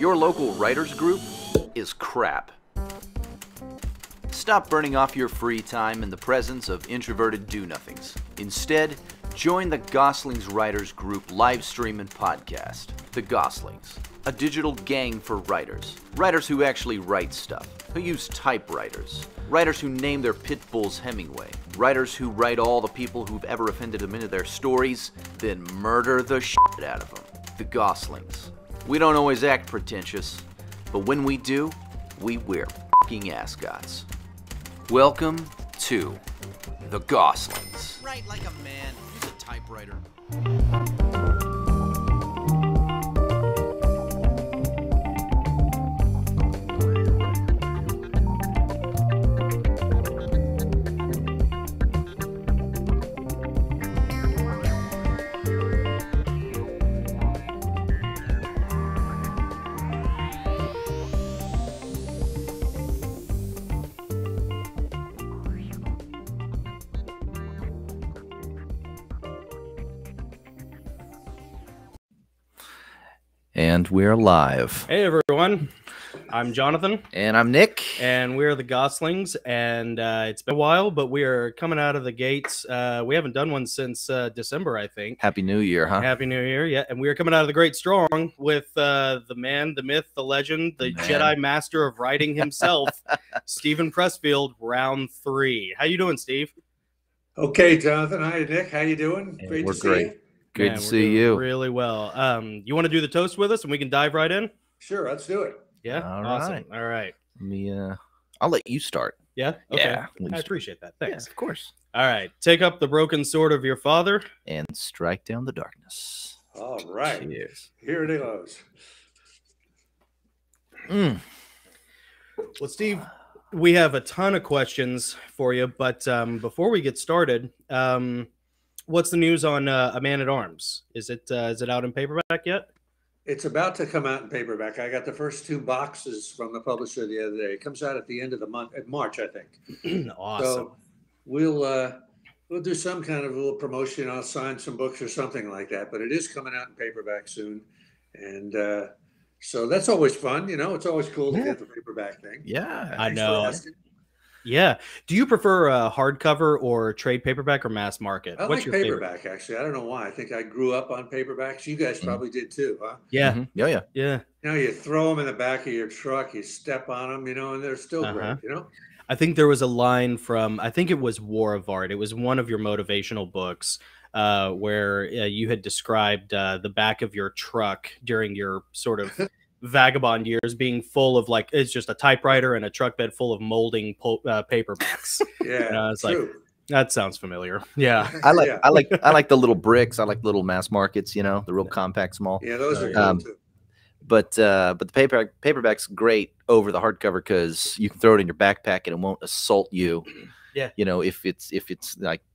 Your local writers group is crap. Stop burning off your free time in the presence of introverted do nothings. Instead, join the Gosslings Writers Group live stream and podcast. The Gosslings, a digital gang for writers. Writers who actually write stuff, who use typewriters. Writers who name their pit bulls Hemingway. Writers who write all the people who've ever offended them into their stories, then murder the shit out of them. The Gosslings. We don't always act pretentious, but when we do, we wear fucking ascots. Welcome to the Gosslings. Write like a man. Use a typewriter. And we're live. Hey everyone, I'm Jonathan, And I'm Nick. and we're the Gosslings. And uh, it's been a while, but we are coming out of the gates. Uh, we haven't done one since uh, December, I think. Happy New Year, huh? Happy New Year, yeah! And we are coming out of the great strong with uh, the man, the myth, the legend, the Man. Jedi Master of writing himself, Steven Pressfield. Round three. How you doing, Steve? Okay, Jonathan. Hi, Nick. How you doing? Hey, Great we're to see great. you. Good Man, to see you. Really well. Um, you want to do the toast with us, and we can dive right in? Sure, let's do it. Yeah. All awesome. right. All right. Let me, uh, I'll let you start. Yeah. Okay. Yeah, I please. appreciate that. Thanks. of course. All right. Take up the broken sword of your father. And strike down the darkness. All right. Cheers. Here it goes. Mm. Well, Steve, we have a ton of questions for you, but um, before we get started, um, what's the news on uh, A Man at Arms? Is it uh, is it out in paperback yet? It's about to come out in paperback. I got the first two boxes from the publisher the other day. It comes out at the end of the month, at March, I think. awesome. So we'll uh, we'll do some kind of a little promotion. I'll sign some books or something like that. But it is coming out in paperback soon, and uh, so that's always fun. You know, it's always cool to Yeah. get the paperback thing. Yeah. I Thanks for know. Asking. yeah. Do you prefer uh, hardcover or trade paperback or mass market? I What's like your favorite? paperback actually. I don't know why. I think I grew up on paperbacks. You guys Mhm. probably did too, huh? Yeah. Mhm. Yeah, yeah. Yeah. You know, you throw them in the back of your truck, you step on them, you know, and they're still Uh-huh. great. You know, I think there was a line from I think it was War of Art. It was one of your motivational books uh, where uh, you had described uh, the back of your truck during your sort of vagabond years being full of like it's just a typewriter and a truck bed full of molding po- uh, paperbacks. yeah, it's like- true. that sounds familiar. Yeah. I like Yeah. I like I like the little bricks. I like little mass markets, you know, the real compact small. yeah, those are yeah. cool Um, too. But uh but the paper paperback's great over the hardcover because you can throw it in your backpack and it won't assault you. Yeah. You know, if it's if it's like s-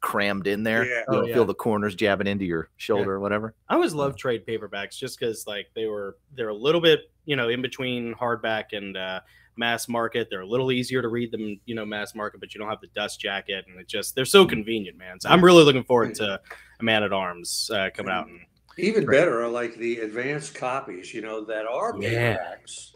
crammed in there, Yeah. you Oh, yeah. feel the corners jabbing into your shoulder or whatever. I always loved trade paperbacks just because like they were they're a little bit you know in between hardback and uh, mass market. They're a little easier to read than you know mass market, but you don't have the dust jacket, and it just they're so convenient, man. So I'm really looking forward to a Man at Arms uh, coming out. And, Even better are like the advanced copies, you know, that are Yeah. paperbacks.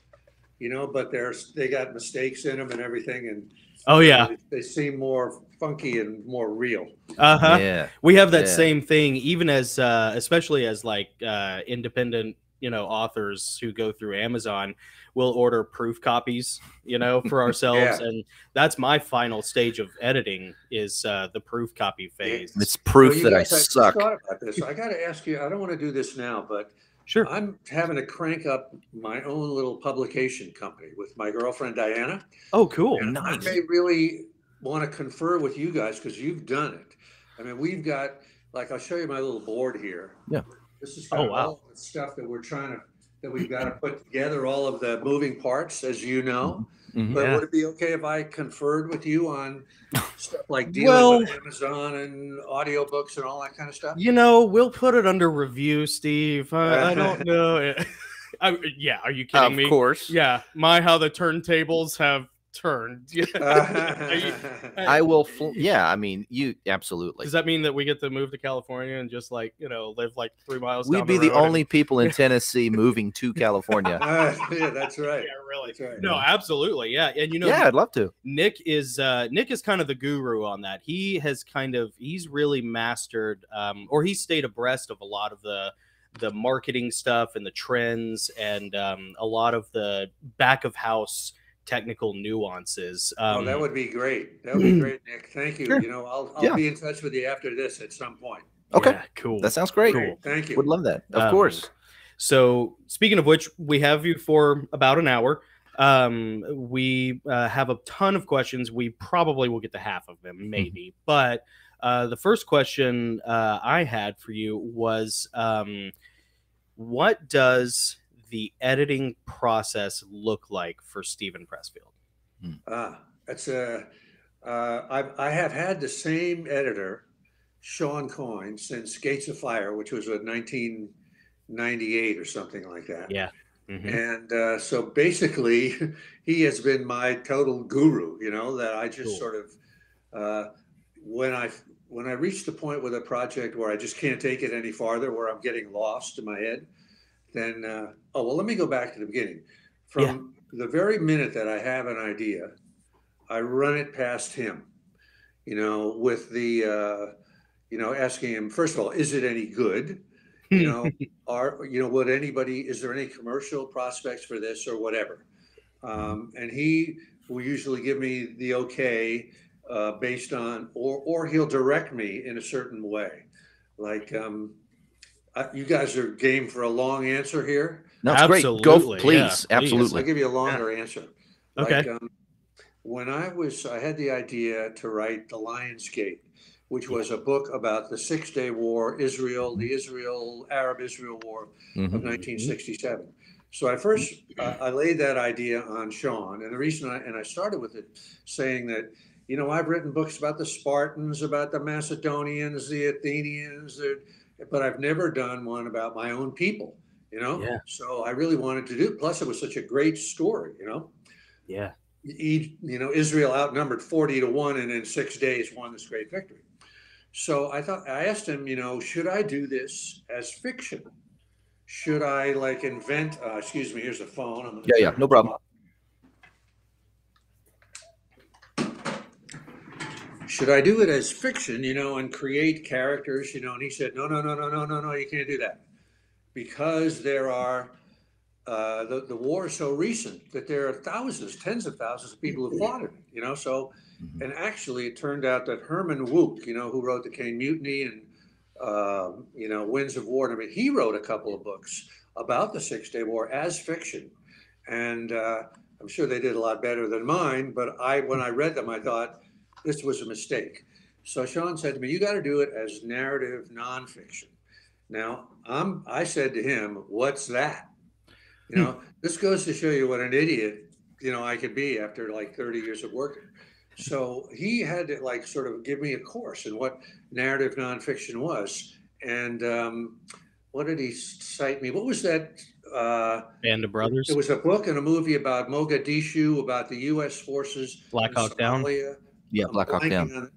You know, but there's they got mistakes in them and everything, and oh yeah, they, they seem more funky and more real. uh huh. Yeah. We have that Yeah. same thing, even as uh, especially as like uh, independent you know authors who go through Amazon will order proof copies you know for ourselves Yeah. and that's my final stage of editing is uh, the proof copy phase It's proof Well, you that I guys, just suck. thought about this. I got to ask you. I don't want to do this now, but sure I'm having to crank up my own little publication company with my girlfriend Diana. oh cool And I may really want to confer with you guys because you've done it. I mean, we've got like I'll show you my little board here. Yeah. This is Oh, of wow. all the stuff that we're trying to that we've got to put together. All of the moving parts, as you know. Mm-hmm. Mhm. But Yeah. would it be okay if I conferred with you on stuff like dealing Well- with Amazon and audiobooks and all that kind of stuff? you know we'll put it under review steve i, I don't know I, yeah are you kidding Of me Of course. yeah my how the turntables have turn. I will. Fl- yeah, I mean, you absolutely. Does that mean that we get to move to California and just like you know live like three miles? We'd down be the, the road and- only people in Tennessee moving to California. Uh, yeah, that's right. Yeah, really. That's right. No, absolutely, yeah. And you know, yeah, I'd love to. Nick is uh, Nick is kind of the guru on that. He has kind of he's really mastered, um, or he stayed abreast of a lot of the the marketing stuff and the trends and um, a lot of the back of house technical nuances. Um, oh, that would be great. That would be great, Nick. Thank you. Sure. You know, I'll, I'll Yeah. be in touch with you after this at some point. Okay, yeah, cool. that sounds great. Cool. Thank you. Would love that. Of Um, course. So, speaking of which, we have you for about an hour. Um, we uh, have a ton of questions. We probably will get to half of them, maybe. But uh, the first question uh, I had for you was um, what does the editing process look like for Steven Pressfield? Ah, that's a. Uh, I I have had the same editor, Shawn Coyne, since Gates of Fire, which was what 1998 or something like that. Yeah. Mhm. And uh, so basically, he has been my total guru. You know that I just Cool. sort of uh, when I when I reach the point with a project where I just can't take it any farther, where I'm getting lost in my head, then uh, oh well, let me go back to the beginning. From the very minute that I have an idea, I run it past him. You know, with the uh, you know asking him first of all, is it any good? you know are you know would anybody is there any commercial prospects for this or whatever um, and he will usually give me the okay uh, based on or or he'll direct me in a certain way like um, uh, you guys are game for a long answer here No, it's great. Go, absolutely, please. yeah, please. Absolutely. i'll give you a longer answer Okay. like, um, when i was i had the idea to write the Lion's Gate which was a book about the Six Day War, Israel, the Israel Arab Israel War Mhm. of 1967. So I first uh, I laid that idea on Shawn, and the reason I and I started with it saying that you know I've written books about the Spartans, about the Macedonians, the Athenians, the, but I've never done one about my own people. You know, Yeah. so I really wanted to do. Plus, it was such a great story. You know, Yeah. E- you know Israel outnumbered 40 to 1 and in 6 days won this great victory. So I thought I asked him, you know, should I do this as fiction? Should I like invent uh, excuse me, here's a phone. Yeah, yeah, no problem. Should I do it as fiction, you know, and create characters, you know? And he said, no, no, no, no, no, no, no, you can't do that. Because there are uh, the, the war is so recent that there are thousands, tens of thousands of people who fought it, you know. So, Mhm. and actually, it turned out that Herman Wouk, you know, who wrote the Caine Mutiny and, um, you know, Winds of War, I mean, he wrote a couple of books about the Six Day War as fiction. And uh, I'm sure they did a lot better than mine, but I, when I read them, I thought this was a mistake. So Shawn said to me, you got to do it as narrative nonfiction. Now, I'm, I said to him, what's that? You know, this goes to show you what an idiot, you know, I could be after like 30 years of working. So he had to like sort of give me a course in what narrative nonfiction was. And um, what did he cite me? What was that? Uh, Band of Brothers, it was a book and a movie about Mogadishu, about the U.S. forces. Black Hawk Down. Somalia. Yeah, I'm Black Hawk Down.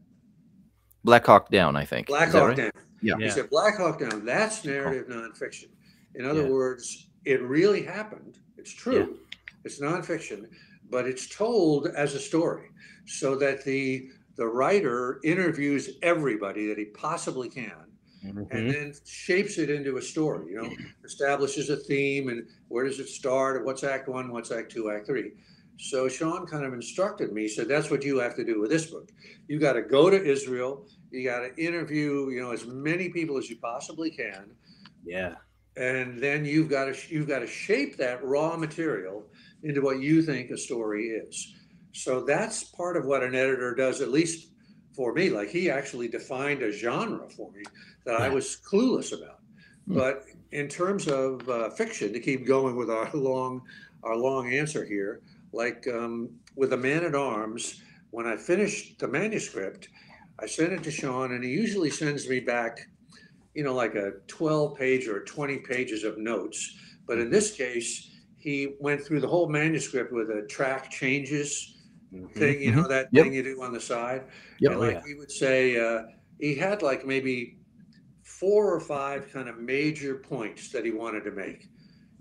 Black Hawk Down, I think. Black Is Hawk right? Down. Yeah. He Yeah. said Black Hawk Down. That's narrative nonfiction. In other Yeah. words, it really happened. It's true. It's nonfiction, but it's told as a story, so that the the writer interviews everybody that he possibly can, Mhm. and then shapes it into a story. You know, establishes a theme and where does it start, and what's Act One, what's Act Two, Act Three. So Shawn kind of instructed me. Said that's what you have to do with this book. You got to go to Israel. You got to interview, you know, as many people as you possibly can, yeah, and then you've got to you've got to shape that raw material into what you think a story is. So that's part of what an editor does, at least for me. Like he actually defined a genre for me that I was clueless about. Hmm. But in terms of uh, fiction, to keep going with our long our long answer here, like um, with a Man at Arms, when I finished the manuscript, I sent it to Shawn, and he usually sends me back you know, like a 12 page or 20 pages of notes. But in this case, he went through the whole manuscript with a track changes Mhm. thing, you know, that Yep. thing you do on the side. Yep. And Oh, like yeah. he would say, uh, he had like maybe four or five kind of major points that he wanted to make.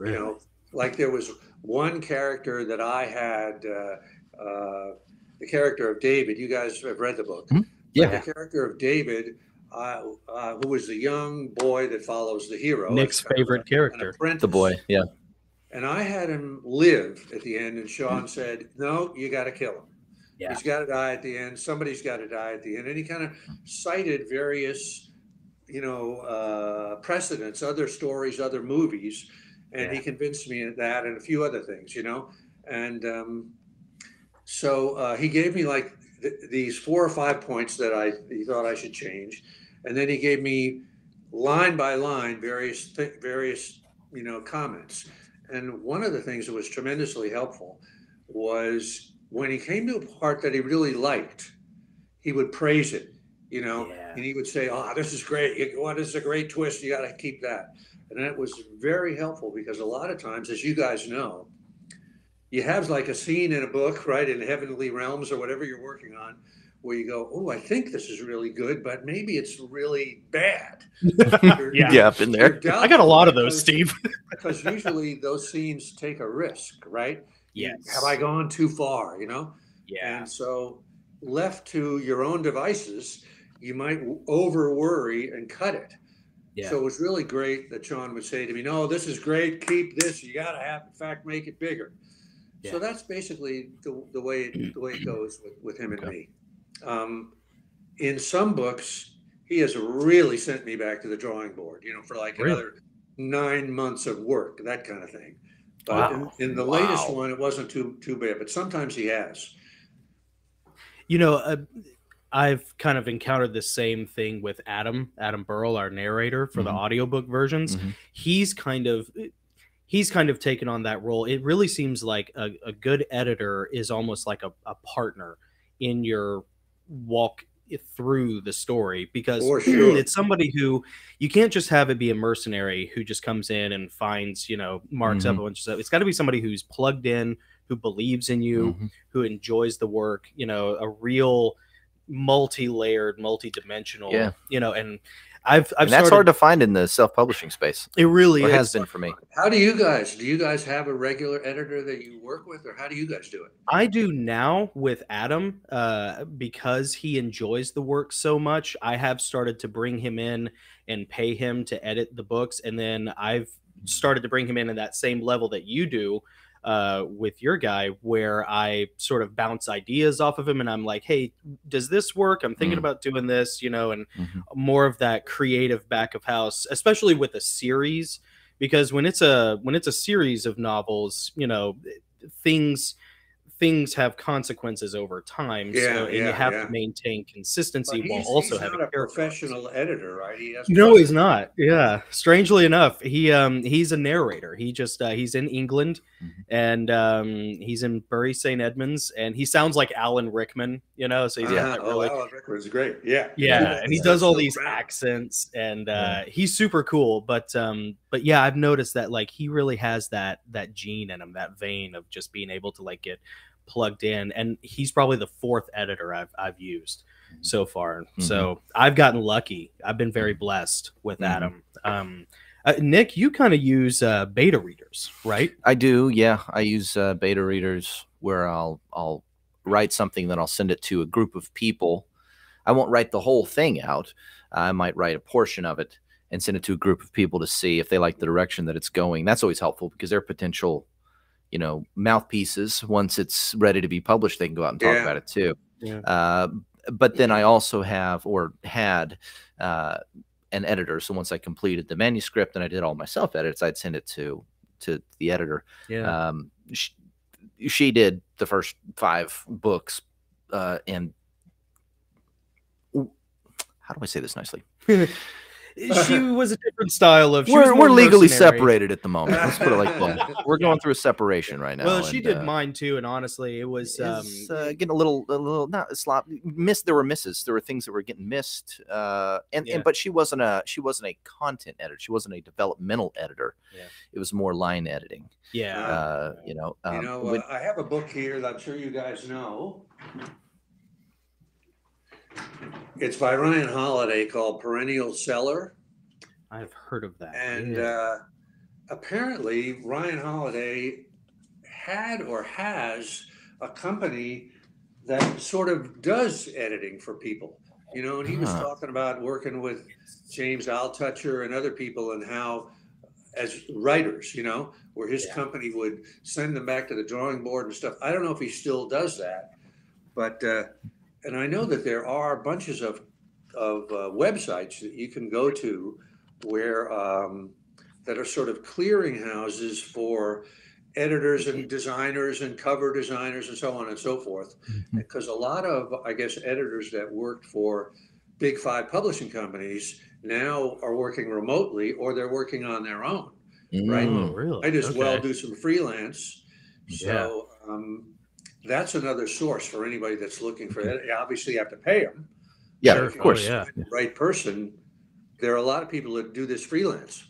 You know, like there was one character that I had, uh, uh, the character of David. You guys have read the book. Mhm. Yeah. The character of David, uh, uh, who was the young boy that follows the hero. Nick's as kind of favorite a- character. The boy. Yeah. And I had him live at the end, and Shawn said, "No, you got to kill him. Yeah. He's got to die at the end. Somebody's got to die at the end." And he kind of cited various, you know, uh, precedents, other stories, other movies, and he convinced me of that and a few other things, you know. And um, so uh, he gave me like th- these four or five points that I he thought I should change, and then he gave me line by line various th- various you know comments. And one of the things that was tremendously helpful was when he came to a part that he really liked, he would praise it, you know, Yeah. and he would say, "Oh, this is great! You- Oh, this is a great twist. You got to keep that." And that was very helpful because a lot of times, as you guys know, you have like a scene in a book, right, in Heavenly Realms or whatever you're working on, where you go, "Oh, I think this is really good, but maybe it's really bad." You're- Yeah. Yeah. Been you're there. I got a lot of those, because- Steve. because usually those scenes take a risk, right? Yes. Have I gone too far? You know, Yeah. and so left to your own devices, you might over worry and cut it. Yeah. So it was really great that Shawn would say to me, "No, this is great. Keep this. You got to have, in fact, make it bigger." Yeah. So that's basically the, the way it, the way it goes with, with him and Okay. me. Um, in some books, he has really sent me back to the drawing board. You know, for like Really? another nine months of work, that kind of thing. But Wow. in, in the latest Wow. one, it wasn't too too bad. But sometimes he has. You know, uh, I've kind of encountered the same thing with Adam, Adam Burrell, our narrator for the Mhm. audiobook versions. Mhm. He's kind of he's kind of taken on that role. It really seems like a, a good editor is almost like a, a partner in your walk through the story because sure. it's somebody who you can't just have it be a mercenary who just comes in and finds, you know, marks up Mhm. a bunch of stuff. It's got to be somebody who's plugged in, who believes in you, Mhm. who enjoys the work, you know, a real multi-layered, multi-dimensional, Yeah. you know, and I've I've And that's started, hard to find in the self-publishing space. it really Or is. has been for me. How do you guys? Do you guys have a regular editor that you work with, or how do you guys do it? I do now with Adam uh, because he enjoys the work so much. I have started to bring him in and pay him to edit the books, and then I've started to bring him in at that same level that you do uh, with your guy, where I sort of bounce ideas off of him, and I'm like, "Hey, does this work? I'm thinking Mm. about doing this," you know, and Mhm. more of that creative back of house, especially with a series, because when it's a when it's a series of novels, you know, things things have consequences over time. Yeah, so and yeah, you have yeah. to maintain But consistency while he's, also he's having not a character arcs. professional editor, right? He has No, he's not. Yeah, strangely enough, he um he's a narrator. He just uh, he's in England, Mhm. and um he's in Bury St Edmunds, and he sounds like Alan Rickman, you know. So he's Uh-huh. got Oh, really Alan Rickman's great. Yeah. yeah, and he That's does all so these proud. accents, and uh, he's super cool. But um, but yeah, I've noticed that like he really has that that gene in him, that vein of just being able to like get plugged in, and he's probably the fourth editor I've I've used so far. So I've gotten lucky. I've been very blessed with Mhm. Adam. Um, uh, Nick, you kind of use uh, beta readers, right? I do, yeah. I use uh, beta readers where I'll I'll write something, then I'll send it to a group of people. I won't write the whole thing out. I might write a portion of it and send it to a group of people to see if they like the direction that it's going. That's always helpful because they're potential, you know, mouthpieces. Once it's ready to be published, they can go out and talk Yeah. about it too. Yeah. Uh, but then I also have or had uh, an editor. So once I completed the manuscript and I did all my self edits, I'd send it to to the editor Yeah. um, she, she did the first five books uh, and how do i say this nicely she was a different style of. She we're we're legally mercenary. separated at the moment. Let's put it like that. We're going through a separation right now. Well, she and, did uh, mine too, and honestly, it was. Um, uh, getting a little, a little not a slop. Missed. There were misses. There were things that were getting missed. Uh, and, Yeah. and but she wasn't a she wasn't a content editor. She wasn't a developmental editor. Yeah. It was more line editing. yeah. Uh, you know. Um, You know, with- uh, I have a book here that I'm sure you guys know. It's by Ryan Holiday called Perennial Seller. I've heard of that. And yeah. uh, apparently, Ryan Holiday had or has a company that sort of does editing for people. You know, and he was talking about working with James Altucher and other people and how, as writers, you know, where his Yeah. company would send them back to the drawing board and stuff. I don't know if he still does that, but uh, and I know that there are bunches of of uh, websites that you can go to where um, that are sort of clearinghouses for editors and designers and cover designers and so on and so forth. Mhm. Because a lot of, I guess, editors that worked for big five publishing companies now are working remotely or they're working on their own. right. Mm. oh, really? Might as well do some freelance. Yeah. So um, that's another source for anybody that's looking for it. Obviously, you have to pay them. Yeah, of course. Oh, yeah. The right person. There are a lot of people that do this freelance.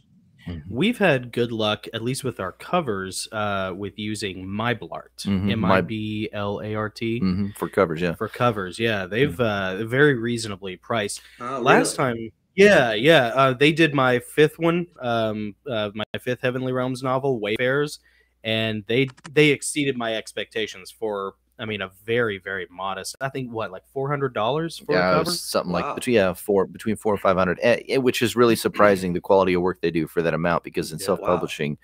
We've had good luck, at least with our covers, uh, with using MiblArt, Mhm, M I B L A R T, Mhm, For covers, yeah. for covers. Yeah, they've uh, very reasonably priced. Oh, Last really? time, yeah, yeah, uh, they did my fifth one, um, uh, my fifth Heavenly Realms novel, Wayfarers, and they they exceeded my expectations for. I mean, a very, very modest. I think what, like four hundred dollars for yeah, a cover. something Wow. like between yeah four between four and five hundred, eh, eh, which is really surprising the quality of work they do for that amount. Because in Yeah. self-publishing,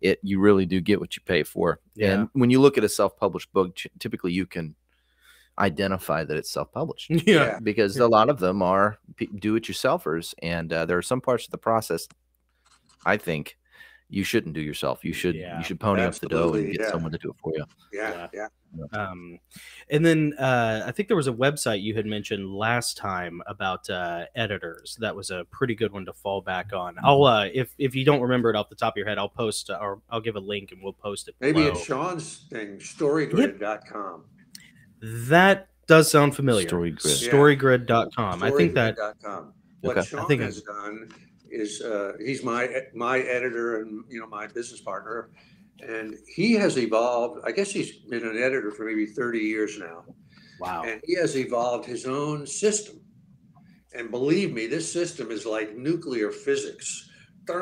it you really do get what you pay for. Yeah. And when you look at a self-published book, typically you can identify that it's self-published yeah, because a lot of them are do-it-yourselfers, and uh, there are some parts of the process. I think you shouldn't do yourself. You should Yeah. you should pony up the dough and get yeah. someone to do it for you. Yeah, yeah. Um, and then uh, I think there was a website you had mentioned last time about uh, editors. That was a pretty good one to fall back on. I'll uh, if if you don't remember it off the top of your head, I'll post uh, or I'll give a link and we'll post it. Maybe below. it's Shawn's thing, storygrid.com. that does sound familiar. Storygrid. Yeah. Storygrid.com. I think that Storygrid.com. What Okay. I Shawn think I- has done is uh, he's my my editor and you know my business partner, and he has evolved. I guess he's been an editor for maybe thirty years now, wow. and he has evolved his own system. And believe me, this system is like nuclear physics.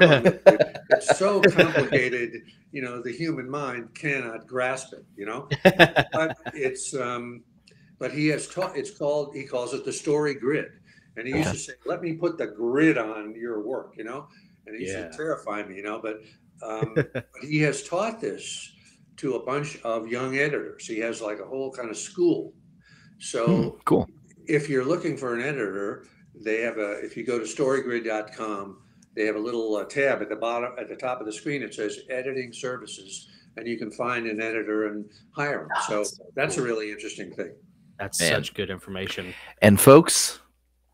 It's so complicated, you know, the human mind cannot grasp it. You know but it's um, but he has taught. It's called. He calls it the story grid, and he used to say, "Let me put the grid on your work," you know, and he used to terrify me, you know. But, um, but he has taught this to a bunch of young editors. He has like a whole kind of school. So Hmm, cool. if you're looking for an editor, they have a. If you go to storygrid.com, they have a little uh, tab at the bottom, at the top of the screen. It says editing services, and you can find an editor and hire them. So That's so that's a really interesting thing. That's Man. such good information. And folks,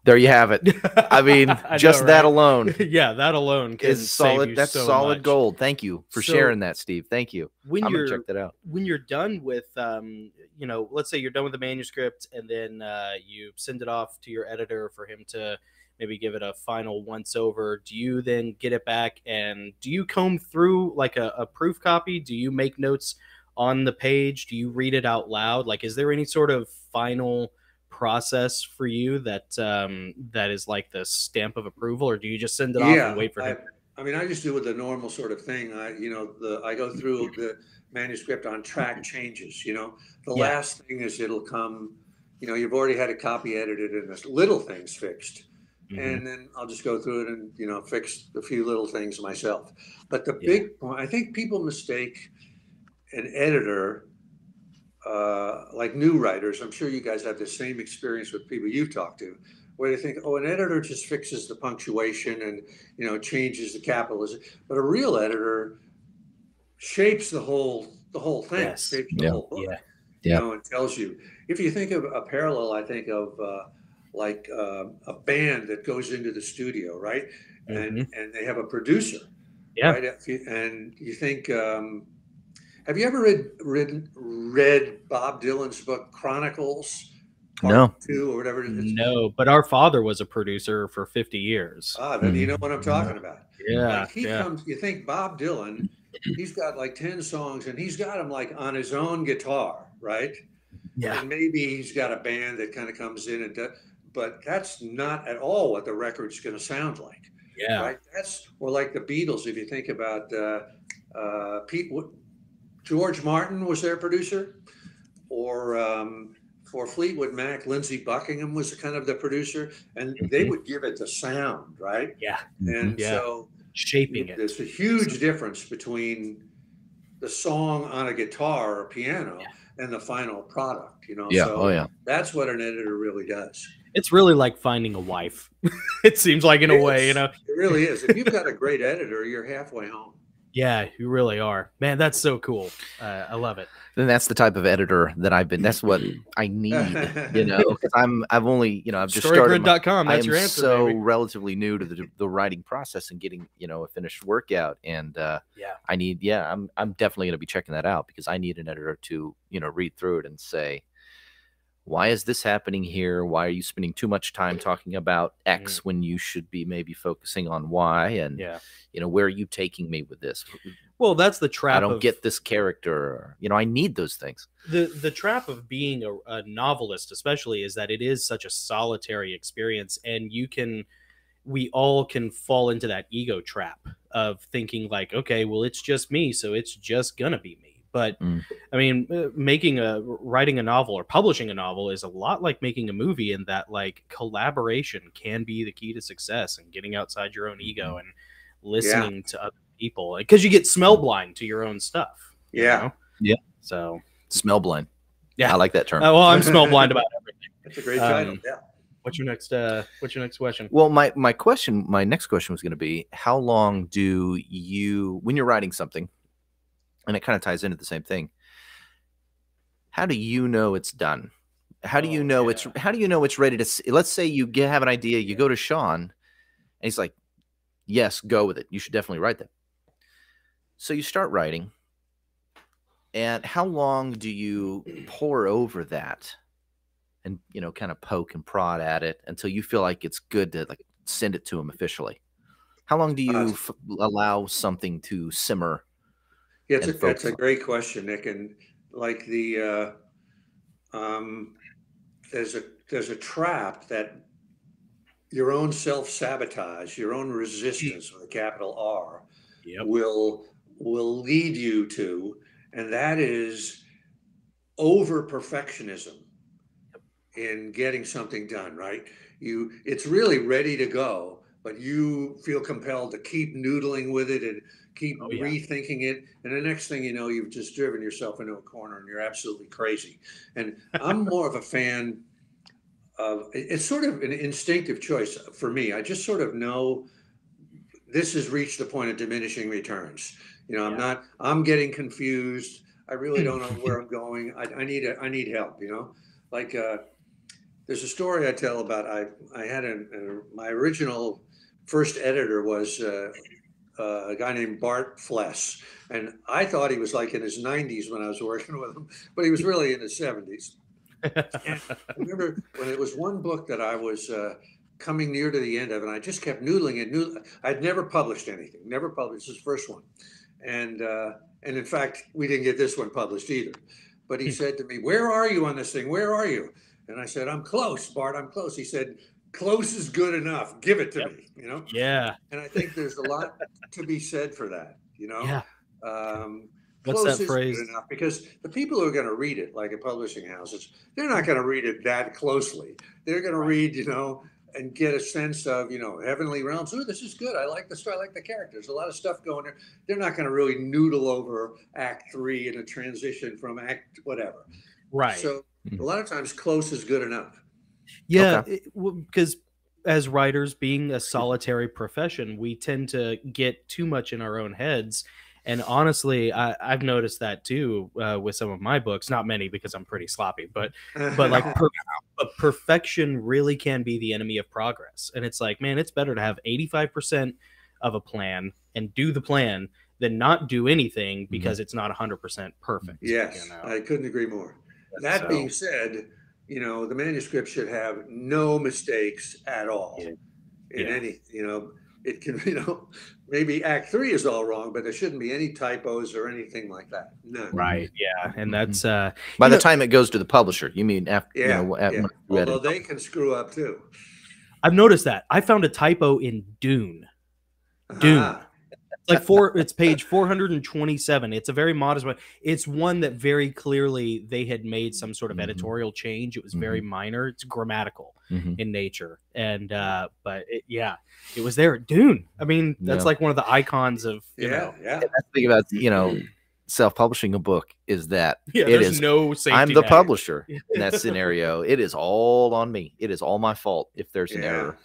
there you have it. I mean, know, just that right? alone yeah, that alone can is solid. That's so solid much. gold. Thank you for So- sharing that, Steve. Thank you. When I'm you're check that out. when you're done with um you know let's say you're done with the manuscript and then uh, you send it off to your editor for him to maybe give it a final once over do you then get it back and do you comb through like a, a proof copy do you make notes on the page do you read it out loud like is there any sort of final process for you that um that is like the stamp of approval or do you just send it off and wait for I, him I mean, I just do it the normal sort of thing. I, you know, the I go through the manuscript on track changes. You know, the Yeah. last thing is it'll come. You know, you've already had a copy edited and there's little things fixed. Mhm. and then I'll just go through it and you know fix a few little things myself. But the Yeah. big point, I think people mistake an editor, uh, like new writers. I'm sure you guys have the same experience with people you've talked to, where they think, oh, an editor just fixes the punctuation and you know changes the capitalism, but a real editor shapes the whole the whole thing, Yes. shapes the Yeah. whole book Yeah. Yeah. you know, and tells you. If you think of a parallel, I think of uh, like uh, a band that goes into the studio, right? And Mhm. and they have a producer, Yeah. right? You- And you think, um, have you ever read read read Bob Dylan's book Chronicles? Part No. two or whatever. it is? No, but our father was a producer for 50 years. Ah, then you know what I'm talking about. Yeah, Like he yeah. comes, you think Bob Dylan, he's got like 10 songs and he's got them like on his own guitar, right? Yeah. And maybe he's got a band that kind of comes in and does, but that's not at all what the record's going to sound like, Yeah. right? That's, or like the Beatles, if you think about uh, uh, Pete, Wo- George Martin was their producer, or um, for Fleetwood Mac, Lindsey Buckingham was kind of the producer, and they would give it the sound, right? Yeah. And Yeah. so Shaping it. there's a huge difference between the song on a guitar or piano and the final product, you know. Yeah. So Oh yeah. that's what an editor really does. It's really like finding a wife. it seems like in a It way, you know. It really is. If you've got a great editor, you're halfway home. Yeah, you really are. Man, that's so cool. Uh, I love it. Then that's the type of editor that I've been. That's what I need. You know, 'cause I'm. I've only. You know, I've just started. my- Storygrid.com. I That's am your answer. so baby. relatively new to the the writing process and getting you know a finished workout, and uh, Yeah. I need. Yeah, I'm I'm definitely going to be checking that out because I need an editor to you know read through it and say, why is this happening here? Why are you spending too much time talking about mm. X when you should be maybe focusing on Y? And Yeah. you know, where are you taking me with this? Well, that's the trap. I don't of- get this character. You know, I need those things. the the trap of being a, a novelist especially is that it is such a solitary experience and you can we all can fall into that ego trap of thinking like okay well it's just me so it's just gonna be me but Mm. i mean uh, making a writing a novel or publishing a novel is a lot like making a movie in that like collaboration can be the key to success and getting outside your own ego and listening to other people because you get smell blind to your own stuff you Yeah. know? Yeah. so Smell blind. Yeah. I like that term. uh, well, I'm smell blind about everything. That's a great title. Um, Yeah. What's your next? uh What's your next question? Well, my my question, my next question was going to be, how long do you, when you're writing something, and it kind of ties into the same thing, how do you know it's done? How do you Oh, know it's how do you know it's ready to? Let's say you get, have an idea, you go to Shawn, and he's like, "Yes, go with it. You should definitely write that." So you start writing, and how long do you pour over that, and you know, kind of poke and prod at it until you feel like it's good to like send it to him officially? How long do you Uh, f- allow something to simmer? Yeah, it's a, that's a great question, Nick. And like the, uh, um, there's a there's a trap that your own self sabotage, your own resistance with a capital R, Yep. will will lead you to, and that is over perfectionism in getting something done. Right? You, it's really ready to go, but you feel compelled to keep noodling with it and keep Oh, yeah. rethinking it. And the next thing you know, you've just driven yourself into a corner and you're absolutely crazy. And I'm more of a fan of it- it's sort of an instinctive choice for me. I just sort of know this has reached the point of diminishing returns. You know, I'm Yeah. not, I'm getting confused. I really don't know where I'm going. I, I need a, I need help, you know, like, uh, there's a story I tell about, I, I had a, a my original first editor was, uh, uh, a guy named Bart Fless. And I thought he was like in his 90s when I was working with him, but he was really in his 70s. I remember when it was one book that I was uh, coming near to the end of, and I just kept noodling and noodling. I'd never published anything, never published this first one, and uh, and in fact, we didn't get this one published either. But he said to me, "Where are you on this thing? Where are you?" And I said, "I'm close, Bart. I'm close." He said, "Close is good enough. Give it to Yep. me." You know, yeah. and I think there's a lot to be said for that. You know, Yeah. um, What's close that is phrase? Good enough because the people who are going to read it, like in publishing houses, they're not going to read it that closely. They're going to read, you know, and get a sense of, you know, heavenly realms. Oh, this is good. I like the story. I like the characters. A lot of stuff going there. They're not going to really noodle over Act Three in a transition from Act whatever. Right. So Mhm. a lot of times, close is good enough. Yeah, because as writers, being a solitary profession, we tend to get too much in our own heads And honestly, I, I've noticed that too uh, with some of my books. Not many because I'm pretty sloppy, but but like per, but perfection really can be the enemy of progress. And it's like, man, it's better to have 85% of a plan and do the plan than not do anything because it's not 100% perfect. yes, you know? I couldn't agree more. That So- being said, you know, the manuscript should have no mistakes at all Yeah. in Yeah. any, you know, it can, you know, maybe act three is all wrong, but there shouldn't be any typos or anything like that. None. right. Yeah. And Mhm. that's, uh, By the know- time it goes to the publisher, you mean after Yeah. you know at, yeah. you Although it. they can screw up too. I've noticed that. I found a typo in Dune. Dune. Ah, It's like four. It's page four hundred and twenty-seven. It's a very modest one. It's one that very clearly they had made some sort of Mhm. editorial change. It was very minor. It's grammatical Mhm. in nature, and uh, but it, yeah, it was there. at Dune. I mean, that's Yeah. like one of the icons of you yeah, know. yeah. That's the thing about you know self-publishing a book is that Yeah, it there's is no safety. I'm the net. publisher in that scenario. It is all on me. It is all my fault if there's an Yeah. error.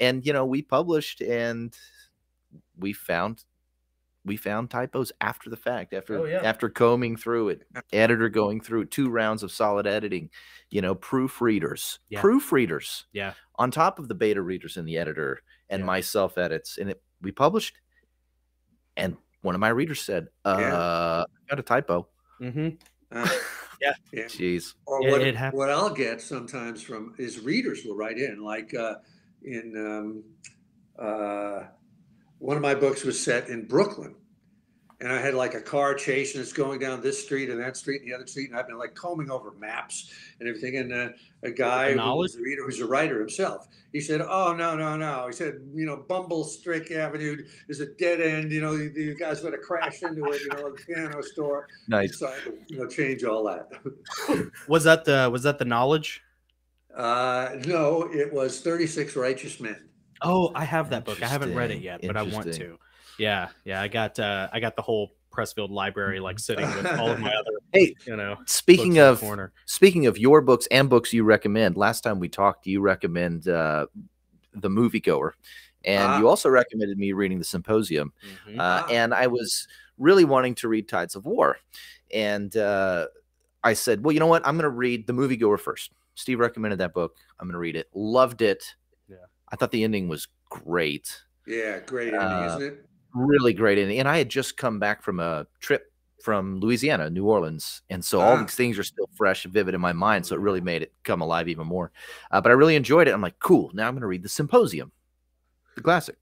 And you know, we published and we found we found typos after the fact, after Oh, yeah. after combing through it, editor going through two rounds of solid editing, you know, proofreaders, Yeah. proofreaders, Yeah. on top of the beta readers and the editor and Yeah. my self edits, and it we published, and one of my readers said, "Uh, Yeah. got a typo." mm-hmm. Uh, Yeah. yeah. Jeez. Or what, it hap- what I'll get sometimes from is readers will write in like uh, in um, uh, one of my books was set in Brooklyn, and I had like a car chase and it's going down this street and that street and the other street, and I've been like combing over maps and everything. And uh, a guy who was a reader who's a writer himself, he said, "Oh no, no, no," he said, "You know, Bumble Strick Avenue is a dead end. You know, you, you guys would have crashed into it. You know, the piano store." Nice. So I had to, you know, change all that. Was that the was that the knowledge? Uh, no, it was 36 Righteous Men. Oh, I have that book. I haven't read it yet, but I want to. Yeah, yeah. I got uh I got the whole Pressfield library like sitting with all of my other Hey, you know Speaking books in the of speaking of your books and books you recommend, last time we talked, you recommend uh, the moviegoer, and Ah. you also recommended me reading the Symposium. Mhm. Uh, Ah. and I was really wanting to read Tides of War, and uh, I said, well, you know what? I'm going to read the moviegoer first. Steve recommended that book. I'm going to read it. Loved it. Yeah. I thought the ending was great. Yeah, great ending, Uh, isn't it? Really great ending. And I had just come back from a trip from Louisiana, New Orleans, and so all Ah. these things are still fresh and vivid in my mind. So it really made it come alive even more. Uh, but I really enjoyed it. I'm like, cool. Now I'm going to read the Symposium, the classic.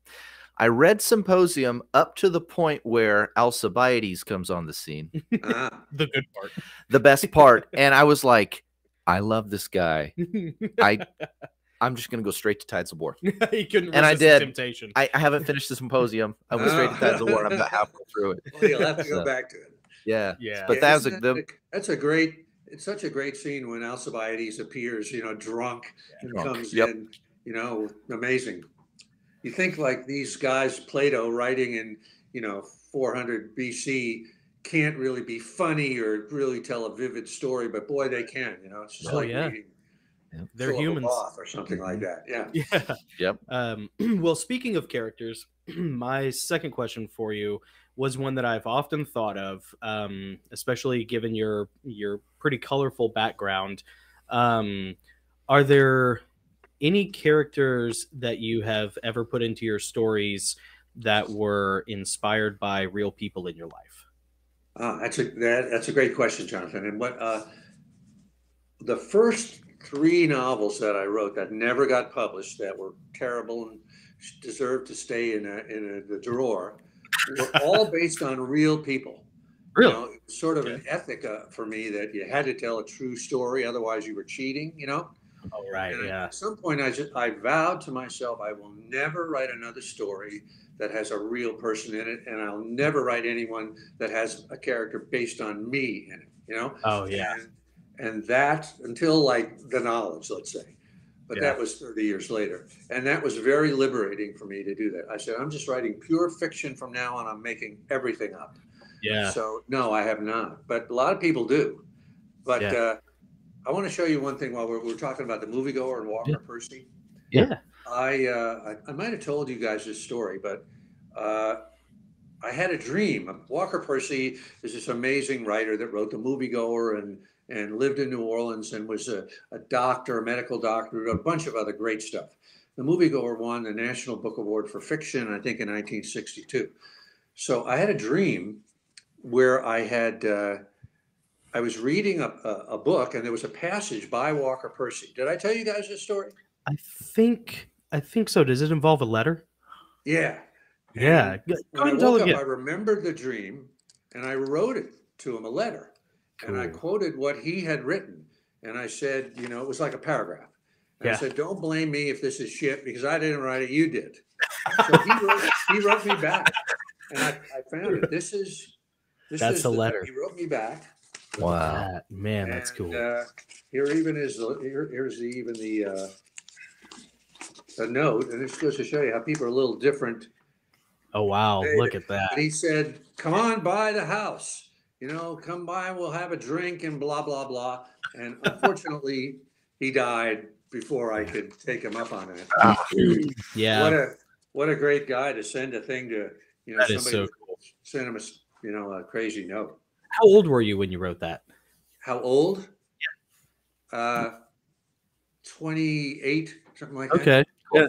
I read Symposium up to the point where Alcibiades comes on the scene, Ah, the good part. the best part, and I was like, I love this guy. I I'm just gonna go straight to Tides of War. he couldn't And I resist the did. temptation. I, I haven't finished the Symposium. I went straight to oh. Tides of War. I'm about halfway through it. well, you'll have to go back to it. Yeah, yeah. but Yeah, that was isn't a, the, that's a great. It's such a great scene when Alcibiades appears, you know, drunk and Drunk, comes yep. in, you know, amazing. You think like these guys, Plato, writing in, you know, 400 BC, can't really be funny or really tell a vivid story, but boy, they can. You know, it's just Oh, like yeah. reading They're Philip humans. Roth or something like that. Yeah. Yeah. Yep. Um, well, speaking of characters, my second question for you was one that I've often thought of, um, especially given your your pretty colorful background. Um, are there any characters that you have ever put into your stories that were inspired by real people in your life? Ah, that's a that, that's a great question, Jonathan. And what uh, the first three novels that I wrote that never got published, that were terrible and deserved to stay in a, in a, the drawer, were all based on real people. You know, sort of an ethic uh, for me that you had to tell a true story, otherwise you were cheating. You know. Oh, right. And Yeah. At some point, I just I vowed to myself I will never write another story that has a real person in it, and I'll never write anyone that has a character based on me in it. You know. Oh, yeah. And, and that until like the knowledge, let's say, but Yeah. that was 30 years later, and that was very liberating for me to do that. I said I'm just writing pure fiction from now on. I'm making everything up. Yeah. So no, I have not, but a lot of people do. But Yeah. uh, I want to show you one thing while we're, we're talking about the moviegoer and Walker Yeah. Percy. Yeah. I, uh, I I might have told you guys this story, but uh, I had a dream. Walker Percy is this amazing writer that wrote The Moviegoer and and lived in New Orleans and was a, a doctor, a medical doctor, a bunch of other great stuff. The Moviegoer won the National Book Award for Fiction, I think, in 1962. So I had a dream where I had uh, I was reading a, a, a book and there was a passage by Walker Percy. Did I tell you guys this story? I think I think so. Does it involve a letter? Yeah. Yeah. And When I woke up. I remembered the dream and I wrote it to him a letter. And I quoted what he had written. And I said, you know, it was like a paragraph. And I said, don't blame me if this is shit because I didn't write it, you did. So he wrote, he wrote me back. And I, I found it. This is this That's is the letter. He wrote me back. Wow. That- man, that's And, cool. Uh, here even is the here, here's the even the uh, a note, and this goes to show you how people are a little different. oh wow, Hey, look at that. And he said, "Come on buy the house. You know, come by. We'll have a drink and blah blah blah." And unfortunately, he died before I could take him up on it. Yeah, What a what a great guy to send a thing to. You know, that is somebody so cool. send him a you know a crazy note. How old were you when you wrote that? How old? Yeah. Uh, twenty eight, something like that. Okay. Yeah.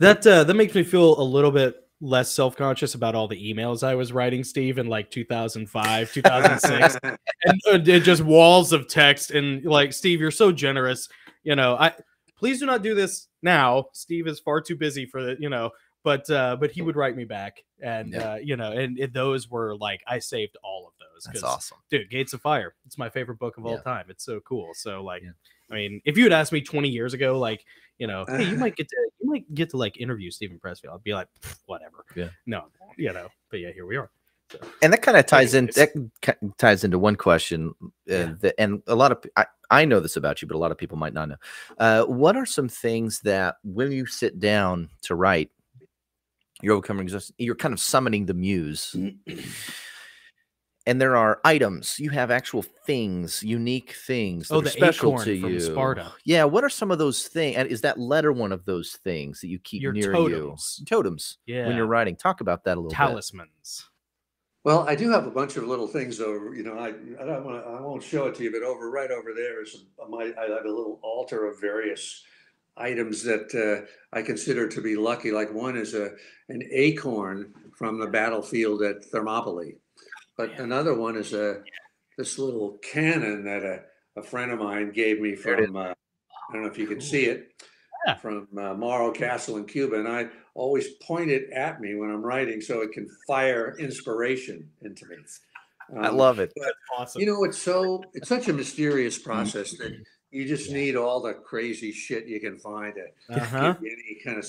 That uh, that makes me feel a little bit less self-conscious about all the emails I was writing, Steve, in like 2005, 2006. and it just walls of text and like Steve, you're so generous. You know, I please do not do this now. Steve is far too busy for the, you know, but uh but he would write me back and Yeah. uh you know and it, those were like i saved all of those That's awesome. dude gates of fire it's my favorite book of all time it's so cool so like Yeah. I mean if you had asked me 20 years ago like you know hey you might get to you might get to like interview steven pressfield i'd be like whatever Yeah. no you know but yeah here we are and that kind of ties in that ties into one question uh, Yeah. that, and a lot of I know this about you but a lot of people might not know uh, what are some things that when you sit down to write you're overcoming resistance you're kind of summoning the muse and there are items you have actual things unique things that Oh, are the special acorn to from you Sparta. yeah what are some of those things and is that letter one of those things that you keep Your near totems. you totems yeah when you're writing talk about that a little bit talismans Well, I do have a bunch of little things over. You know, I I don't want I won't show it to you, but over right over there is my I have a little altar of various items that uh, I consider to be lucky. Like one is a an acorn from the battlefield at Thermopylae, but another one is a this little cannon that a, a friend of mine gave me There it is. from. Uh, I don't know if you can see it Yeah. from uh, Morro Castle in Cuba, and I always point it at me when I'm writing so it can fire inspiration into me. i Um, love it awesome You know, it's so it's such a mysterious Mm-hmm. process that you just need all the crazy shit you can find to uh-huh any kind of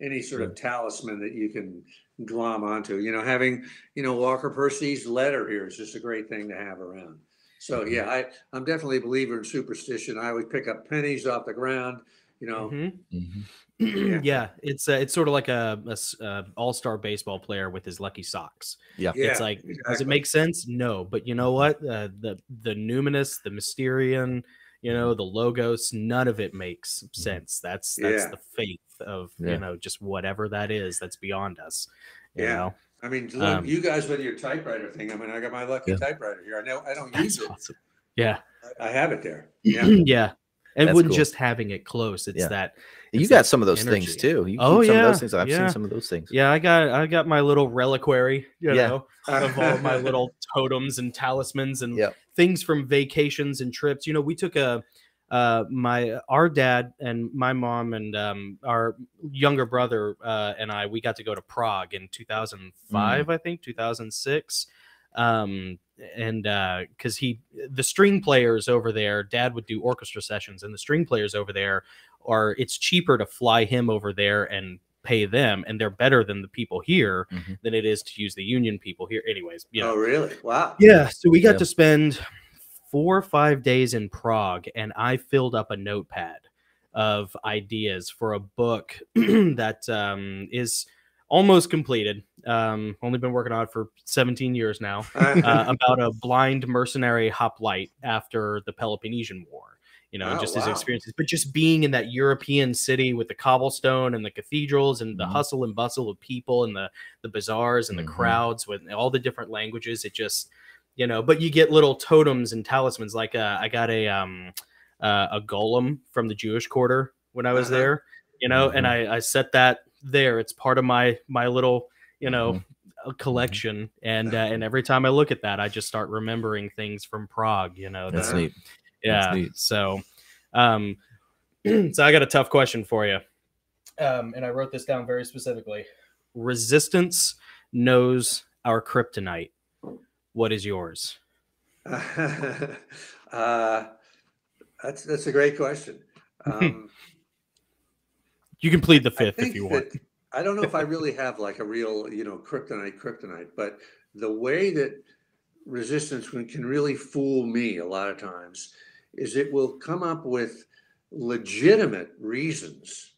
any sort of talisman that you can glom onto. You know, having you know Walker Percy's letter here is just a great thing to have around. So Mm-hmm. yeah, I I'm definitely a believer in superstition. I always pick up pennies off the ground. You know, Mhm. Mhm. Yeah. yeah, it's uh, it's sort of like a uh, all-star baseball player with his lucky socks. yeah it's Yeah, like does it make sense? No, but you know what? Uh, the the numinous, the Mysterian, you know, the logos, none of it makes sense. That's that's Yeah. the faith of Yeah. you know just whatever that is that's beyond us. You Yeah. know, I mean, look, Um, you guys with your typewriter thing. I mean, I got my lucky Yeah. typewriter here. I know I don't use it. awesome. Yeah, I have it there. Yeah. yeah. And That's when cool. just having it close, it's Yeah. that you got that some of those things too you Oh, keep some of yeah, those things i've yeah. seen some of those things Yeah, I got I got my little reliquary, you Yeah. know, of all my little totems and talismans and Yep. things from vacations and trips. You know, we took a uh my our dad and my mom and um our younger brother uh and I we got to go to Prague in 2005 I think 2006 um and uh cuz he the string players over there dad would do orchestra sessions and the string players over there are it's cheaper to fly him over there and pay them and they're better than the people here Mhm. than it is to use the union people here anyways you know Oh, really? Wow. yeah so we got Yeah. to spend four or five days in prague and i filled up a notepad of ideas for a book that um, is almost completed um, only been working on it for 17 years now uh, about a blind mercenary hoplite after the Peloponnesian War you know, Oh, just his experiences. But just being in that European city with the cobblestone and the cathedrals and the Mhm. hustle and bustle of people and the the bazaars and Mhm. the crowds with all the different languages, it just you know. But you get little totems and talismans. Like uh, I got a um uh, a golem from the Jewish quarter when I was Uh-huh. there, you know, and I I set that there. It's part of my my little you know Mhm. a collection and uh, and every time i look at that i just start remembering things from prague you know That's that- neat. yeah That's neat. so um so i got a tough question for you um and i wrote this down very specifically resistance knows our kryptonite what is yours uh, that's that's a great question. Um, you can plead the fifth if think you want that- I don't know if I really have like a real, you know, kryptonite, kryptonite, but the way that resistance can can really fool me a lot of times is it will come up with legitimate reasons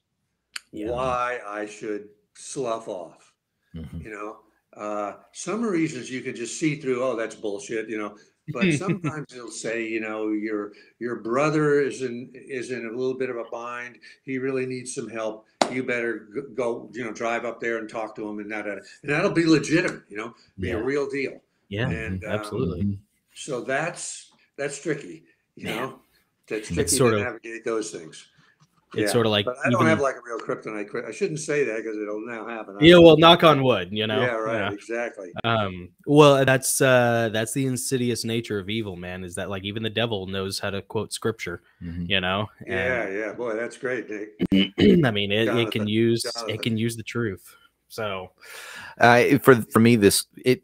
Yeah. why I should slough off. Mhm. You know, uh, some reasons you can just see through. Oh, that's bullshit. You know, but sometimes they'll say, you know, your your brother is in is in a little bit of a bind. He really needs some help. You better go, you know, drive up there and talk to him, and that, and that'll be legitimate. You know, be Yeah. a real deal. yeah and, um, absolutely Mhm. So that's that's tricky. You Man. know, that's It's tricky sort to of- navigate those things. It's Yeah, sort of like But I don't even- have like a real kryptonite. I shouldn't say that because it'll now happen. yeah well knock on wood you know yeah, right, exactly. Um, well, that's uh that's the insidious nature of evil, man, is that like even the devil knows how to quote scripture, Mhm. you know? Yeah, yeah, boy, that's great, Nick. I mean it, it can use Jonathan. it can use the truth. So Uh, for for me, this it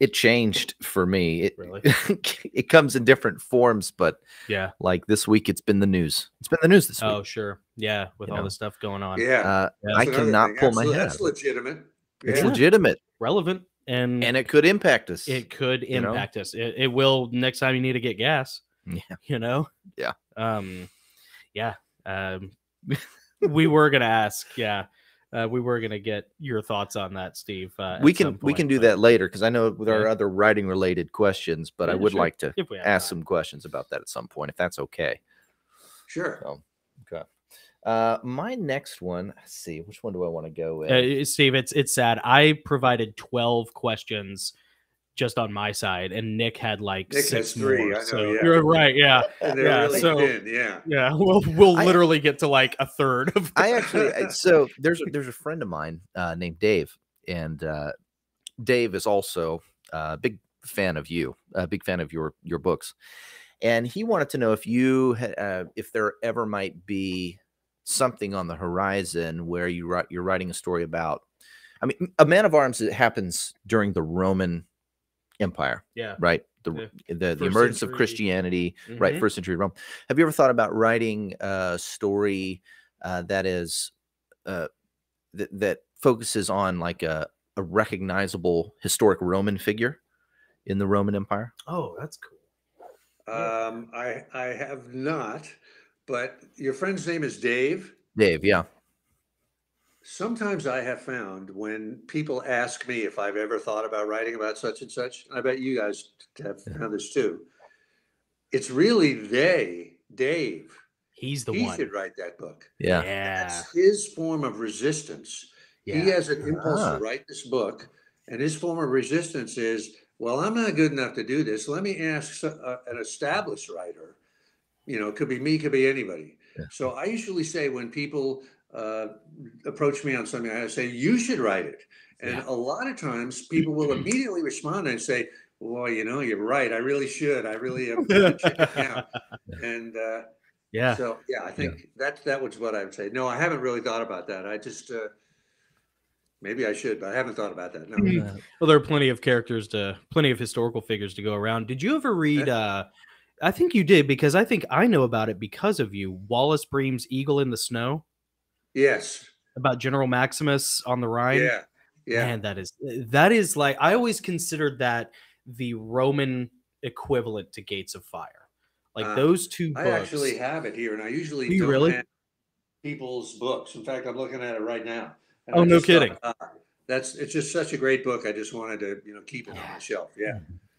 it changed for me. It Really? it comes in different forms, but yeah. like this week, it's been the news. It's been the news this week. Oh sure. Yeah, with You all know. the stuff going on. Yeah, Uh, I cannot thing. pull my head. That's out of it. legitimate. It's legitimate, Relevant and, and it could impact us. it could you know? impact us. It, it will next time you need to get gas, yeah. you know? Yeah. Um yeah. Um we were gonna ask, yeah. Uh, we were gonna get your thoughts on that, Steve. Uh, we can some we can do but- that later because I know there our Yeah. other writing related questions, but I would sure. like to if we ask time. some questions about that at some point if that's okay. Sure. So, okay. Uh, my next one. Let's see, which one do I want to go with? Uh, Steve, it's it's sad. I provided twelve questions just on my side, and Nick had like Nick six has three, more. I know, so yeah. you're right. Yeah, And yeah, really so- thin, yeah. yeah. We'll we'll I- literally get to like a third of. I actually so there's a, there's a friend of mine uh, named Dave, and uh, Dave is also a big fan of you, a big fan of your your books, and he wanted to know if you uh, if there ever might be something on the horizon where you write you're writing a story about. I mean, a man of arms it happens during the Roman Empire, yeah. right? The Yeah. the, the First emergence of. Christianity, right? Mhm. First century Rome. Have you ever thought about writing a story uh, that is uh, that that focuses on like a, a recognizable historic Roman figure in the Roman Empire? Oh, that's cool. Um, I I have not, but your friend's name is Dave. Dave, yeah, Sometimes I have found when people ask me if I've ever thought about writing about such and such, and I bet you guys have Yeah. found this too. It's really they, Dave. He's the he one. should write that book. yeah, Yeah. That's his form of resistance. He has an impulse Ah. to write this book, and his form of resistance is, well, I'm not good enough to do this. Let me ask so- uh, an established writer. You know, it could be me, could be anybody. Yeah. So I usually say when people uh, approach me on something, I say, you should write it. And Yeah. a lot of times people will immediately respond and say, well, you know, you're right. I really should. I really am. checking. And uh, yeah. so, yeah, I think that that was what I would say. No, I haven't really thought about that. I just uh, maybe I should, but I haven't thought about that. No. Mhm. Well, there are plenty of characters to plenty of historical figures to go around. Did you ever read uh I think you did because I think I know about it because of you. Wallace Breem's Eagle in the Snow Yes. about General Maximus on the Rhine. Yeah. Yeah. Man, that is that is like I always considered that the Roman equivalent to Gates of Fire. Like Uh, those two books. I actually have it here, and I usually Do don't really? have people's books. In fact, I'm looking at it right now. Oh, no just thought, kidding. "Ah, that's it's just such a great book. I just wanted to you know keep it on the shelf. Yeah.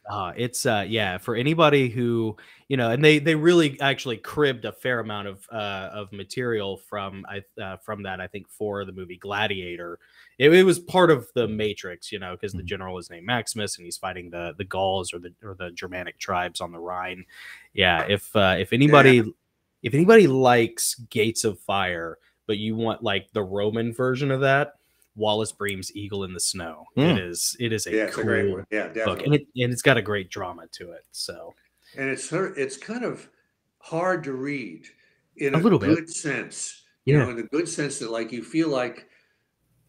Uh, it's uh yeah for anybody who you know and they they really actually cribbed a fair amount of uh of material from I uh, from that I think for the movie Gladiator. It, it was part of the Matrix, you know, because the Mhm. general is named Maximus and he's fighting the the Gauls or the or the Germanic tribes on the Rhine. Yeah, if uh, if anybody if anybody likes Gates of Fire, but you want like the Roman version of that, Wallace Breem's Eagle in the Snow. Mm. It is it is a Yeah, cool a great one. Yeah, book, definitely. and it and it's got a great drama to it. So and it's it's kind of hard to read in A a, little bit. good sense you know in the good sense that like you feel like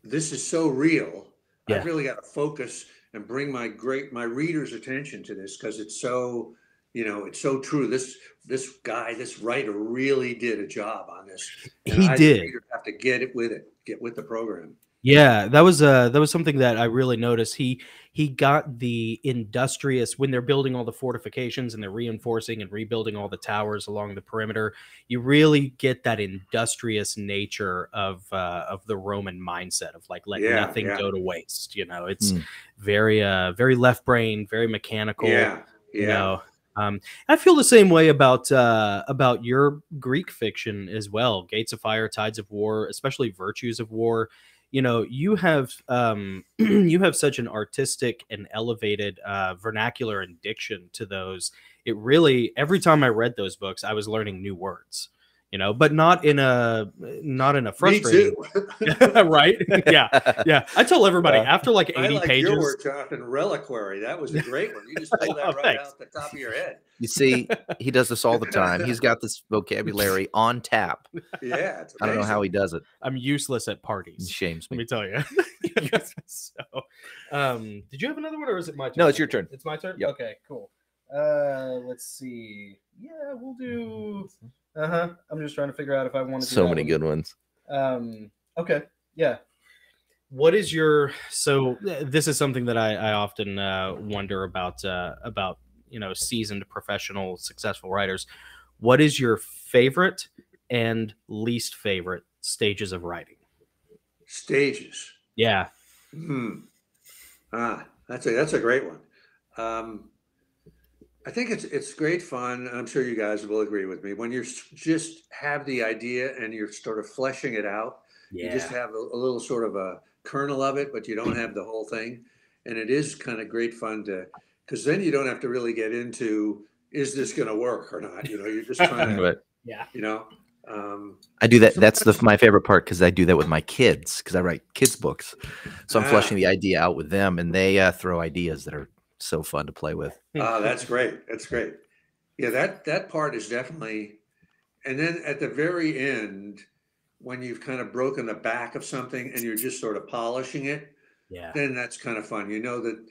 this is so real Yeah. i've really got to focus and bring my great my reader's attention to this because it's so you know it's so true this this guy this writer really did a job on this And he I, did. reader, have to get it with it get with the program Yeah, that was uh that was something that I really noticed. He he got the industrious when they're building all the fortifications and they're reinforcing and rebuilding all the towers along the perimeter. You really get that industrious nature of uh, of the Roman mindset of like let Yeah, nothing yeah. go to waste. You know, it's Mm. very uh very left brain, very mechanical. yeah you yeah know um, i feel the same way about uh, about your greek fiction as well gates of fire tides of war especially virtues of war you know you have um, you have such an artistic and elevated uh, vernacular and diction to those. It really every time i read those books i was learning new words you know but not in a not in a me frustrating too right yeah yeah i tell everybody Yeah. after like 80 I like pages your word, Jonathan. Reliquary. That was a great one. You just pulled that right thanks. out the top of your head. You see, he does this all the time. He's got this vocabulary on tap. Yeah, it's I don't know how he does it. i'm useless at It parties shames Let me. me tell you. so, um, did you have another one, or is it my turn? No, it's your turn. It's my turn. Yep. Okay, cool. Uh, let's see. Yeah, we'll do. Uh huh. I'm just trying to figure out if I want to. So many good ones. Um. Okay. Yeah. What is your so? This is something that I, I often uh, wonder about uh, about you know seasoned professional successful writers. What is your favorite and least favorite stages of writing? Stages. Yeah. Hmm. Ah, that's a that's a great one. Um, I think it's it's great fun. and I'm sure you guys will agree with me when you're just have the idea and you're sort of fleshing it out. Yeah. You just have a, a little sort of a kernel of it, but you don't have the whole thing. And it is kind of great fun to because then you don't have to really get into is this going to work or not. You know, you're just trying to yeah. you know. Um, I do that. That's the my favorite part because I do that with my kids because I write kids books. So I'm Ah. fleshing the idea out with them, and they uh, throw ideas that are so fun to play with. Ah, that's great. That's great. Yeah, that that part is definitely. And then at the very end, when you've kind of broken the back of something and you're just sort of polishing it, Yeah. then that's kind of fun. You know that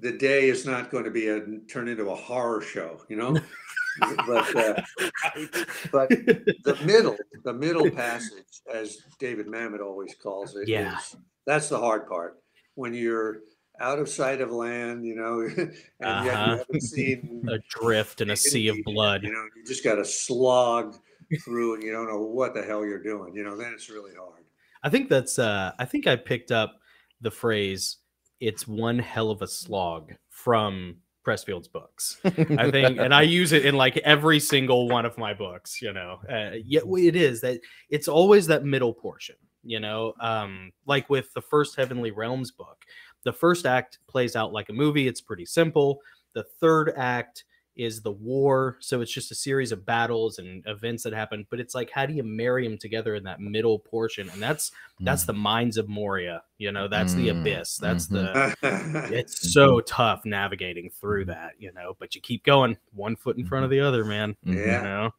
the day is not going to be a turn into a horror show. You know, but uh, but the middle, the middle passage, as David Mamet always calls it, Yeah. is- that's the hard part. When you're out of sight of land, you know, and yet you Uh-huh. haven't seen a drift in a sea of blood. You know, you just got to slog through, and you don't know what the hell you're doing. You know, then it's really hard. I think that's uh I think I picked up the phrase it's one hell of a slog from Pressfield's books. I think and I use it in like every single one of my books, you know. Uh, well, it is that it's always that middle portion, you know. Um like with the first Heavenly Realms book. The first act plays out like a movie, it's pretty simple. The third act is the war. So it's just a series of battles and events that happen. But it's like, how do you marry them together in that middle portion? And that's that's the mines of Moria. You know, that's the Mm, abyss. That's mhm. the it's so tough navigating through that, you know, but you keep going one foot in front of the other, man. Mhm. You Yeah. know?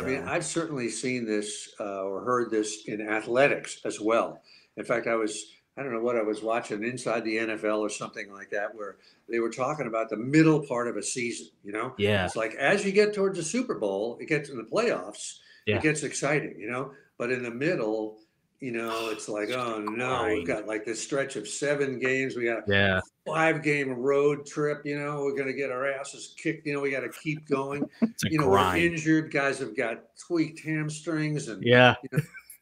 I mean, I've certainly seen this uh, or heard this in athletics as well. In fact, I was, I don't know what I was watching inside the NFL or something like that, where they were talking about the middle part of a season. You know, yeah. it's like as you get towards the Super Bowl, it gets in the playoffs, Yeah. it gets exciting, you know, but in the middle, you know, it's like, oh no, we've got like this stretch of seven games. We got Yeah. five game road trip. You know, we're going to get our asses kicked. You know, we got to keep going. You know, we're injured. Guys have got tweaked hamstrings, and, Yeah.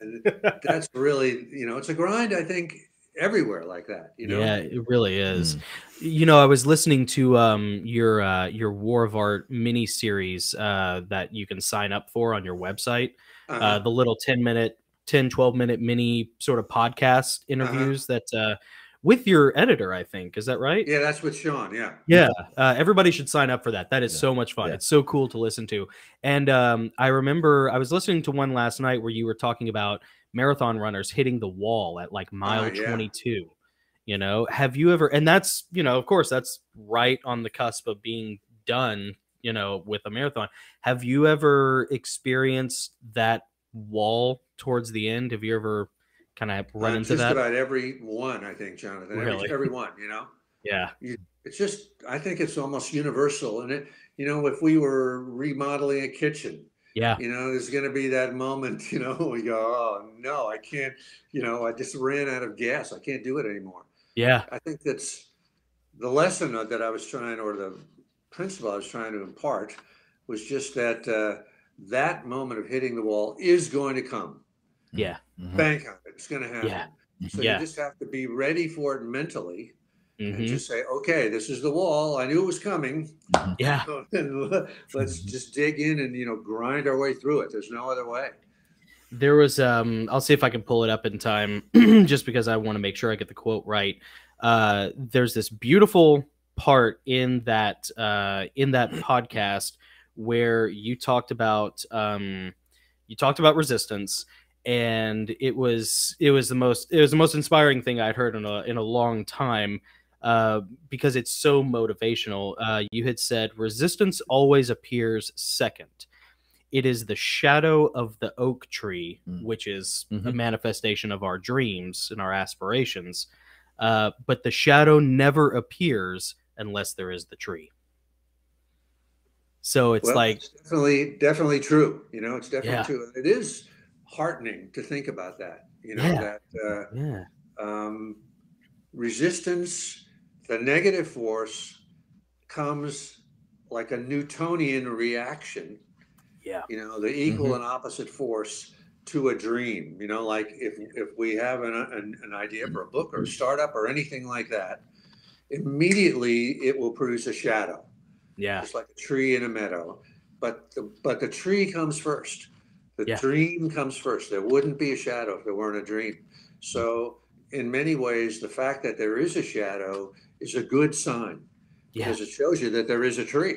and that's really, you know, it's a grind. I think everywhere like that. You know. Yeah, it really is. Mm. You know, I was listening to um your uh your War of Art mini series uh that you can sign up for on your website. Uh Uh-huh. the little 10 minute 10 12 minute mini sort of podcast interviews that uh with your editor, I think. Is that right? yeah, that's with Shawn. Yeah. Yeah, uh, everybody should sign up for that. That is Yeah. so much fun. Yeah. It's so cool to listen to. And um, I remember I was listening to one last night where you were talking about marathon runners hitting the wall at like mile Ah, yeah. 22. You know, have you ever, and that's, you know, of course, that's right on the cusp of being done, you know, with a marathon. Have you ever experienced that wall towards the end? Have you ever kind of run Uh, into just that? about every one, I think, Jonathan. Really? every one. You know. yeah. it's just i think it's almost universal and it you know if we were remodeling a kitchen Yeah. you know there's going to be that moment you know we go oh no i can't you know i just ran out of gas i can't do it anymore Yeah. i think that's the lesson that i was trying or the principle i was trying to impart was just that uh, that moment of hitting the wall is going to come Yeah. Mhm. bank on it it's going to happen Yeah. so Yeah. you just have to be ready for it mentally Mhm. and just say okay this is the wall i knew it was coming Yeah. and let's just dig in and you know grind our way through it. There's no other way. There was um I'll see if I can pull it up in time just because I want to make sure I get the quote right. Uh there's this beautiful part in that uh in that podcast where you talked about um you talked about resistance and it was it was the most it was the most inspiring thing I'd heard in a in a long time uh, because it's so motivational. Uh, you had said resistance always appears second. It is the shadow of the oak tree, Mm. which is a Mhm. manifestation of our dreams and our aspirations. Uh, but the shadow never appears unless there is the tree. So it's Well, like, it's definitely, definitely true. You know, it's definitely Yeah. true. It is heartening to think about that. You know, Yeah. that uh, yeah, um, resistance, the negative force, comes like a Newtonian reaction. yeah, You know, the equal mm-hmm. and opposite force to a dream. You know, like if if we have an, an, an idea for a book or a startup or anything like that, immediately it will produce a shadow. yeah, just like a tree in a meadow. But the, but the tree comes first. The Yeah. dream comes first. There wouldn't be a shadow if there weren't a dream. So in many ways, the fact that there is a shadow is a good sign yeah, because it shows you that there is a tree.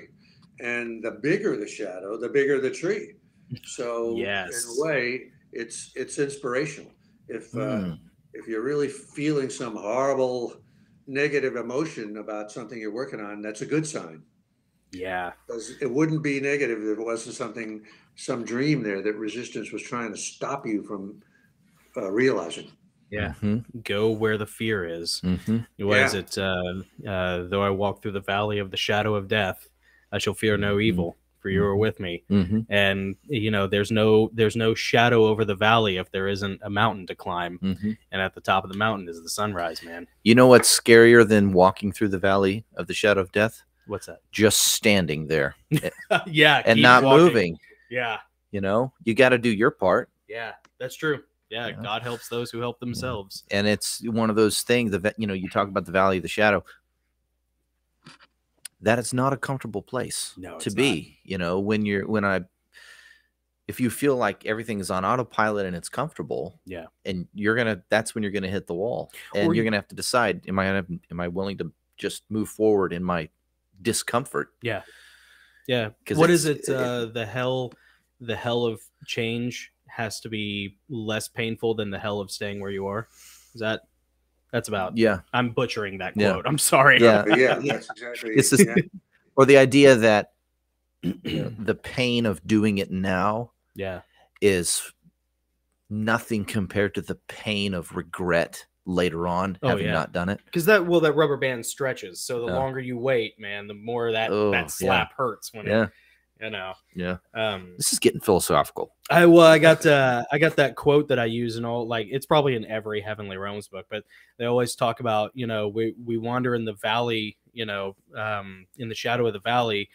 And the bigger the shadow, the bigger the tree. So Yes. in a way, it's it's inspirational. If uh, Mm. if you're really feeling some horrible negative emotion about something you're working on, that's a good sign yeah, because it wouldn't be negative if it wasn't something, some dream there that resistance was trying to stop you from uh, realizing. Yeah. Mhm. Go where the fear is. Mhm. What is Yeah. it? Uh, uh, though I walk through the valley of the shadow of death, I shall fear no Mhm. evil, for you are Mhm. with me. Mhm. And you know, there's no there's no shadow over the valley if there isn't a mountain to climb. And at the top of the mountain is the sunrise, man. You know what's scarier than walking through the valley of the shadow of death? What's that? Just standing there yeah, and not walking. moving. Yeah, You know, you got to do your part. yeah, that's true. Yeah, Yeah. God helps those who help themselves. and it's one of those things that you know you talk about the valley of the shadow that it's not a comfortable place No, to it's not. be you know when you're when i if you feel like everything is on autopilot and it's comfortable Yeah. and you're gonna that's when you're gonna hit the wall and Or you're you- gonna have to decide am i gonna am i willing to just move forward in my discomfort Yeah. yeah. What is it's- it? it- Uh, the hell, the hell of change has to be less painful than the hell of staying where you are. Is that? That's about. yeah I'm butchering that Yeah. quote. I'm sorry. Yeah. But yeah, that's exactly. It's just- yeah. or the idea that you know, the pain of doing it now yeah. is nothing compared to the pain of regret later on Oh, having yeah. not done it. Because that well, that rubber band stretches. So the Yeah. longer you wait, man, the more that Oh, that slap hurts when Yeah, it, you know. yeah. Um, This is getting philosophical. I well, I got uh, I got that quote that I use in all like it's probably in every Heavenly Realms book, but they always talk about you know we we wander in the valley, you know, um, in the shadow of the valley,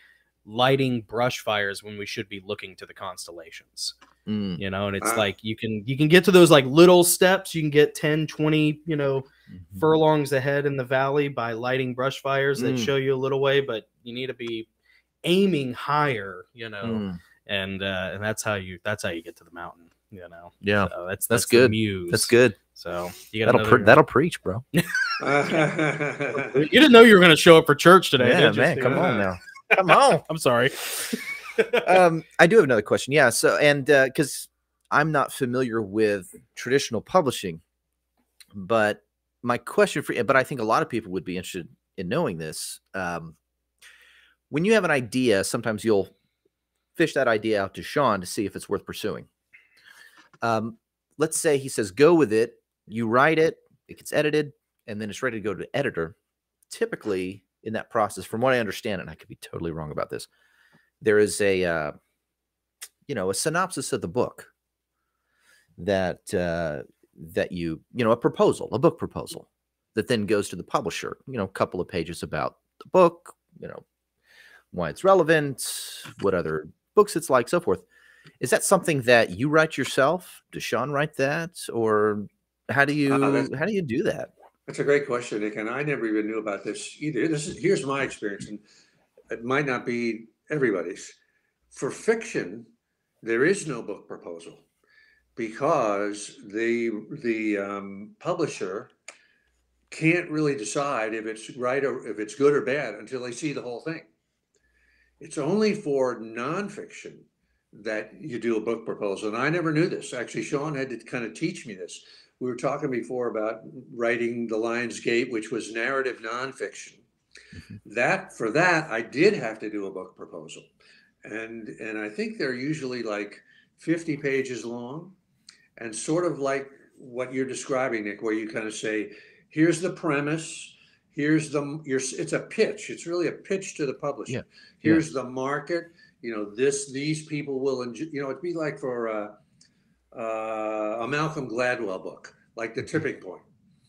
lighting brush fires when we should be looking to the constellations. Mm, You know, and it's Ah. like you can you can get to those like little steps, you can get 10, 20, you know, Mhm. furlongs ahead in the valley by lighting brush fires that Mm. show you a little way, but you need to be aiming higher, you know, Mm, and uh, and that's how you that's how you get to the mountain, you know. yeah, So that's That's that's, good. muse. that's good. So you got That'll another, pre- that'll preach, bro. You didn't know you were going to show up for church today, Yeah, man, Steven? come on now, come on. I'm sorry. um, I do have another question. Yeah. So, and because I'm not familiar with traditional publishing, but my question for but I think a lot of people would be interested in knowing this. Um, when you have an idea, sometimes you'll fish that idea out to Shawn to see if it's worth pursuing. Um, let's say he says, go with it. You write it, it gets edited, and then it's ready to go to the editor. Typically, in that process, from what I understand, and I could be totally wrong about this, there is a uh, you know a synopsis of the book that uh, that you you know a proposal a book proposal that then goes to the publisher you know a couple of pages about the book you know why it's relevant what other books it's like so forth is that something that you write yourself does shawn write that or how do you that's- how do you do that That's a great question, Nick, and I never even knew about this either. This is here's my experience, and it might not be everybody's. For fiction, there is no book proposal because the the um, publisher can't really decide if it's right or if it's good or bad until they see the whole thing. It's only for nonfiction that you do a book proposal, and I never knew this. Actually, Shawn had to kind of teach me this we were talking before about writing the Lion's Gate, which was narrative nonfiction. Mhm. That for that, I did have to do a book proposal, and and I think they're usually like fifty pages long, and sort of like what you're describing, Nick, where you kind of say, "Here's the premise." Here's the your. It's a pitch. It's really a pitch to the publisher. Yeah, Here's the market. You know this. These people will enjoy. You know, it'd be like for. Uh, uh, a Malcolm Gladwell book, like The Tipping Point.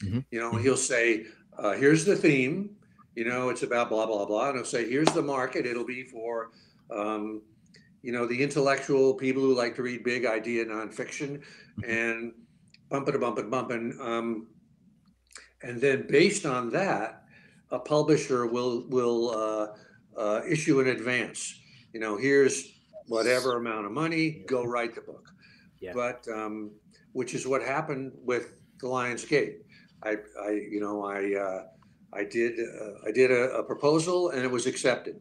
Mhm. You know, he'll say, uh, here's the theme, you know, it's about blah, blah, blah. And he'll say, here's the market. It'll be for, um, you know, the intellectual people who like to read big idea nonfiction and bump it, bump it, bump it. Um, and then based on that, a publisher will will uh, uh, issue in advance. You know, here's whatever amount of money, go write the book. Yeah. But um, which is what happened with the Lion's Gate. I, I you know, I uh, I did uh, I did a, a proposal and it was accepted,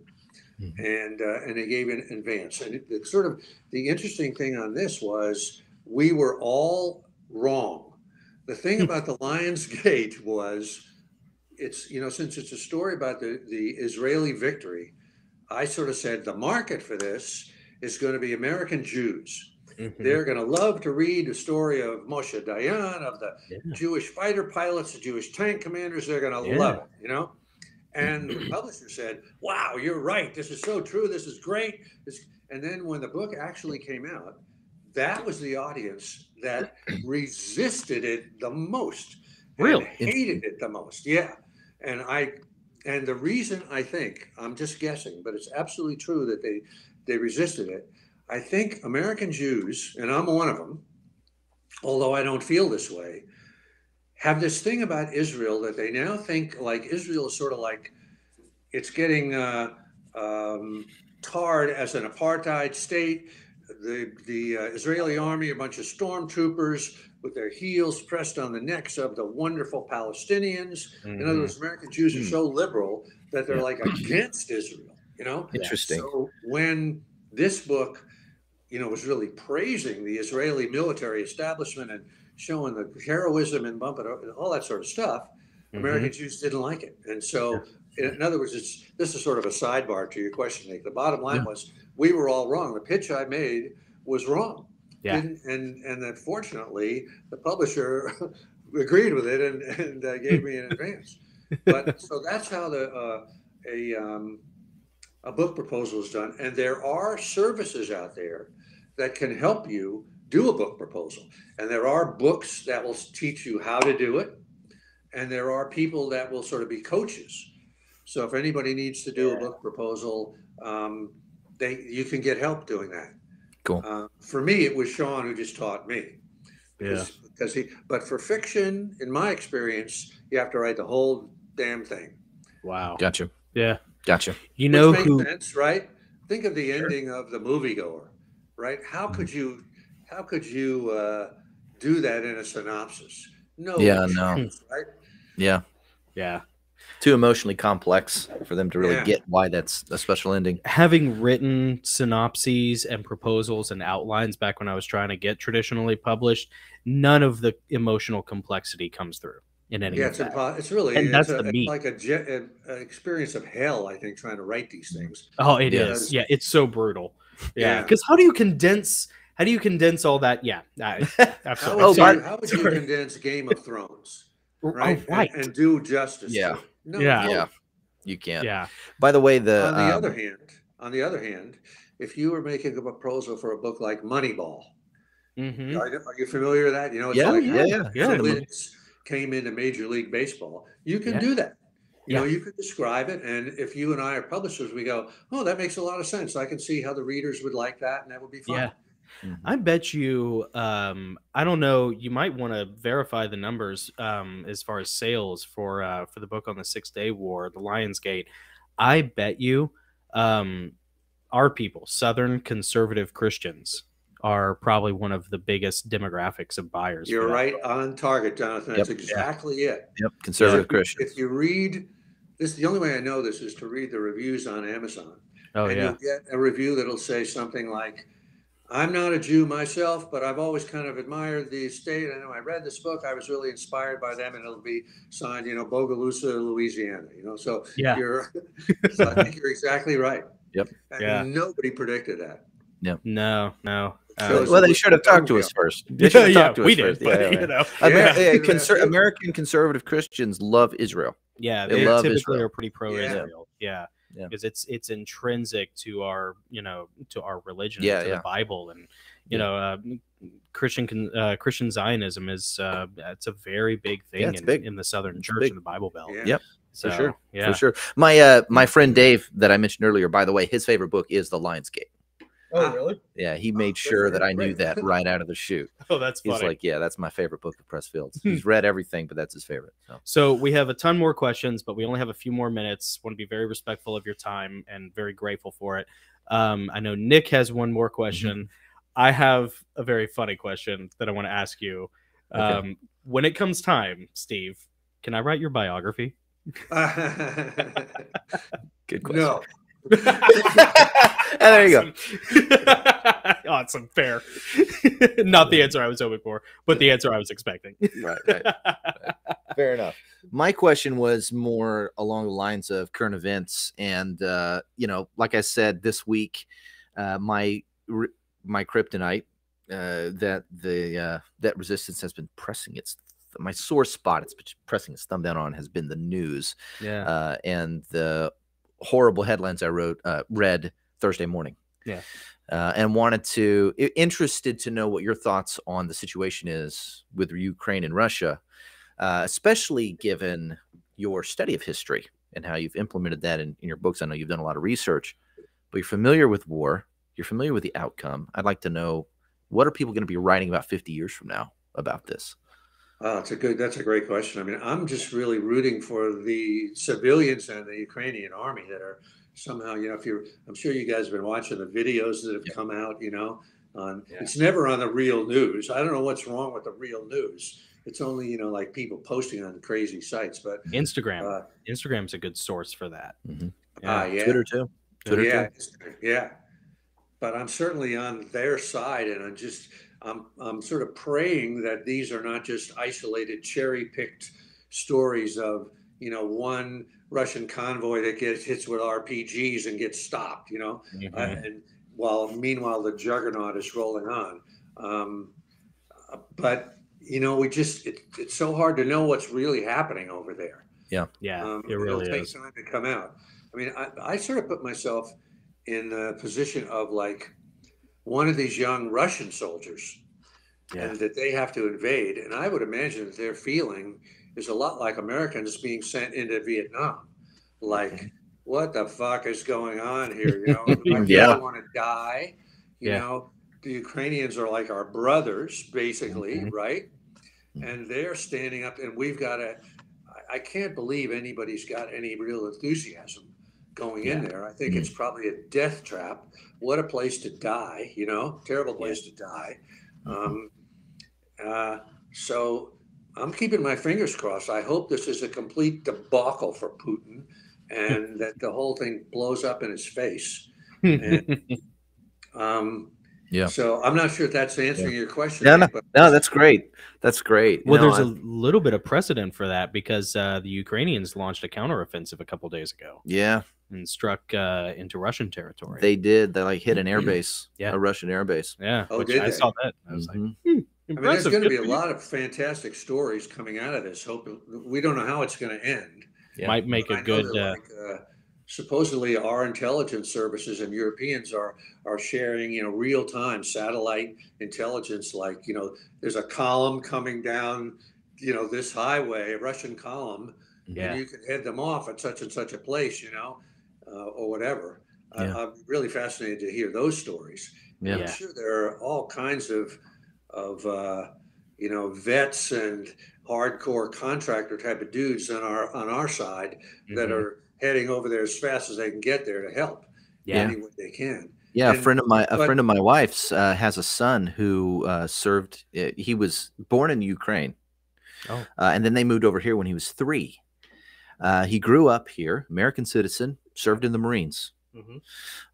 Mhm. and uh, and they gave an advance. And it, it sort of the interesting thing on this was we were all wrong. The thing about the Lion's Gate was it's you know since it's a story about the the Israeli victory, I sort of said the market for this is going to be American Jews. Mhm. They're going to love to read the story of Moshe Dayan, of the Yeah. Jewish fighter pilots, the Jewish tank commanders. They're going to Yeah. love it, you know. And the publisher said, "Wow, you're right. This is so true. This is great." This, and then when the book actually came out, that was the audience that resisted it the most. Really? hated it the most. Yeah, and I, and the reason I think I'm just guessing, but it's absolutely true that they they resisted it. I think American Jews, and I'm one of them, although I don't feel this way, have this thing about Israel that they now think like Israel is sort of like it's getting uh, um, tarred as an apartheid state. The the uh, Israeli army, a bunch of stormtroopers with their heels pressed on the necks of the wonderful Palestinians. In other Mhm. words, American Jews are Hmm. so liberal that they're Yeah. like against Israel. You know, interesting so when this book, you know, was really praising the Israeli military establishment and showing the heroism and bumping and all that sort of stuff, Mhm. American Jews didn't like it. And so, in, in other words, it's this is sort of a sidebar to your question, Nick. The bottom line Yeah. was we were all wrong. The pitch I made was wrong. Yeah. Didn't- and and then fortunately, the publisher agreed with it and and uh, gave me an advance. But so that's how the uh, a um, a book proposal is done, and there are services out there that can help you do a book proposal, and there are books that will teach you how to do it, and there are people that will sort of be coaches. So if anybody needs to do a book proposal, um, they you can get help doing that. Cool. Uh, for me, it was Shawn who just taught me. Yeah. Because he, but for fiction, in my experience, you have to write the whole damn thing. Wow. Gotcha. Yeah. Gotcha. You know Which makes who? sense, right? Think of the Sure. ending of the moviegoer, right? How Mm-hmm. could you, how could you uh, do that in a synopsis? No. Yeah, no. Right? Yeah. Yeah. Too emotionally complex for them to really Yeah. get why that's a special ending. Having written synopses and proposals and outlines back when I was trying to get traditionally published, none of the emotional complexity comes through in any Yeah, of it's that. impo- It's really And it's, that's a, the it's meat. like a, ge- an experience of hell. I think trying to write these mm-hmm. things. Oh, it Yeah. is. Yeah, it's so brutal. Yeah, Yeah. because how do you condense? How do you condense all that? Yeah, I- How absolutely. would, Oh, you, how would you condense Game of Thrones, right? Oh, right. And, and do justice. Yeah. To it? No, Yeah. no. Yeah. You can't. yeah. By the way, the on the um, other hand, on the other hand, if you were making a proposal for a book like Moneyball, Mhm. are, you- are you familiar with that? You know, it's Yeah, like yeah, how yeah, yeah. the Lids came into Major League Baseball. You can Yeah. do that. You know, you could describe it, and if you and I are publishers, we go, "Oh, that makes a lot of sense. I can see how the readers would like that, and that would be fun." Yeah. Mhm. I bet you. Um, I don't know. You might want to verify the numbers um, as far as sales for uh, for the book on the Six Day War, the Lion's Gate. I bet you, um, our people, Southern conservative Christians, are probably one of the biggest demographics of buyers. You're right book. on target, Jonathan. That's exactly it. Yep. Conservative If- Christians. If you read this, the only way I know this is to read the reviews on Amazon. Oh and yeah. you'll get a review that'll say something like, I'm not a Jew myself, but I've always kind of admired the state. I know I read this book. I was really inspired by them, and it'll be signed, you know, Bogalusa, Louisiana. You know, so Yeah. you're. so I think you're exactly right. Yep. And Yeah. nobody predicted that. Yep. No, no. Uh, Shows well, they should have talked to us first. They yeah, should have yeah, talked to us we did, first. but Yeah, yeah, you know, Amer- Yeah, yeah, conser- American conservative Christians love Israel. yeah, They they, love typically Israel. are pretty pro-Israel. Yeah, Yeah. because it's it's intrinsic to our you know to our religion, Yeah, to yeah. the Bible, and you Yeah. know, uh, Christian con- uh, Christian Zionism is uh, it's a very big thing it's in, big. in the Southern It's Church big. in the Bible Belt. Yeah. Yep, so, sure, Yeah, For sure. My uh my friend Dave that I mentioned earlier, by the way, his favorite book is The Lion's Gate. Oh, really? Yeah, he made good sure that. I knew that right out of the chute. Oh, that's funny. He's like, yeah, that's my favorite book of Pressfields. He's read everything, but that's his favorite. So So we have a ton more questions, but we only have a few more minutes. Want to be very respectful of your time and very grateful for it. Um, I know Nick has one more question. I have a very funny question that I want to ask you. Okay. Um, when it comes time, Steve, can I write your biography? good question. no. And there you go. awesome, fair. Not the answer I was hoping for, but the answer I was expecting. Right, right. Fair enough. My question was more along the lines of current events, and uh, you know, like I said this week, uh, my my kryptonite uh, that the uh, that resistance has been pressing its my sore spot. It's pressing its thumb down on has been the news yeah. uh, and the horrible headlines I wrote uh, read Thursday morning. Yeah. Uh, and wanted to interested to know what your thoughts on the situation is with Ukraine and Russia, uh, especially given your study of history and how you've implemented that in, in your books. I know you've done a lot of research, but you're familiar with war. You're familiar with the outcome. I'd like to know what are people going to be writing about 50 years from now about this? Oh, it's a good. That's a great question. I mean, I'm just really rooting for the civilians and the Ukrainian army that are somehow, you know, if you're, I'm sure you guys have been watching the videos that have Yeah. come out. You know, on Yeah. it's never on the real news. I don't know what's wrong with the real news. It's only you know like people posting on crazy sites. But Instagram. uh, Instagram's a good source for that. Mhm. ah, yeah, Twitter too. Twitter yeah, too. yeah. But I'm certainly on their side, and I'm just I'm I'm sort of praying that these are not just isolated, cherry picked stories of you know one Russian convoy that gets hits with RPGs and gets stopped, you know, Mhm. uh, and while meanwhile the juggernaut is rolling on. Um, but you know, we just it, it's so hard to know what's really happening over there. yeah, Um, it it'll really take is. time to come out. I mean, I, I sort of put myself in the position of like one of these young Russian soldiers, Yeah. and that they have to invade. And I would imagine that their feeling is a lot like Americans being sent into Vietnam. Like, what the fuck is going on here? You know, I Yeah. want to die. You Yeah. know, the Ukrainians are like our brothers, basically, right? Mhm. And they're standing up, and we've got to. I can't believe anybody's got any real enthusiasm going in there. I think Mhm. it's probably a death trap. What a place to die, you know, terrible place to die. Um, uh, so I'm keeping my fingers crossed. I hope this is a complete debacle for Putin and that the whole thing blows up in his face. And, um, Yeah. So I'm not sure if that's answering your question. No, Nick, but No, that's great. That's great. Well, know, there's a little bit of precedent for that because uh, the Ukrainians launched a counteroffensive a couple days ago yeah, and struck uh, into Russian territory. they did. They like hit an airbase, Yeah. a Russian airbase. yeah, Oh, which did I they? saw that. I was like, Mhm. hmm, I mean, there's going to be a lot of fantastic stories coming out of this. Hope we don't know how it's going to end. Yeah. Might make But a I good. Uh, like, uh, supposedly, our intelligence services and Europeans are are sharing, you know, real time satellite intelligence. Like, you know, there's a column coming down, you know, this highway, a Russian column, yeah, and you can head them off at such and such a place, you know, or whatever. Yeah. I, I'm really fascinated to hear those stories. Yeah. Yeah. I'm sure there are all kinds of of uh, you know vets and hardcore contractor type of dudes on our on our side that mhm. are heading over there as fast as they can get there to help yeah, any way they can. Yeah, a friend of my a but- friend of my wife's uh, has a son who uh, served. Uh, he was born in Ukraine, Oh. uh, and then they moved over here when he was three. Uh, he grew up here, American citizen, served in the Marines, Mhm.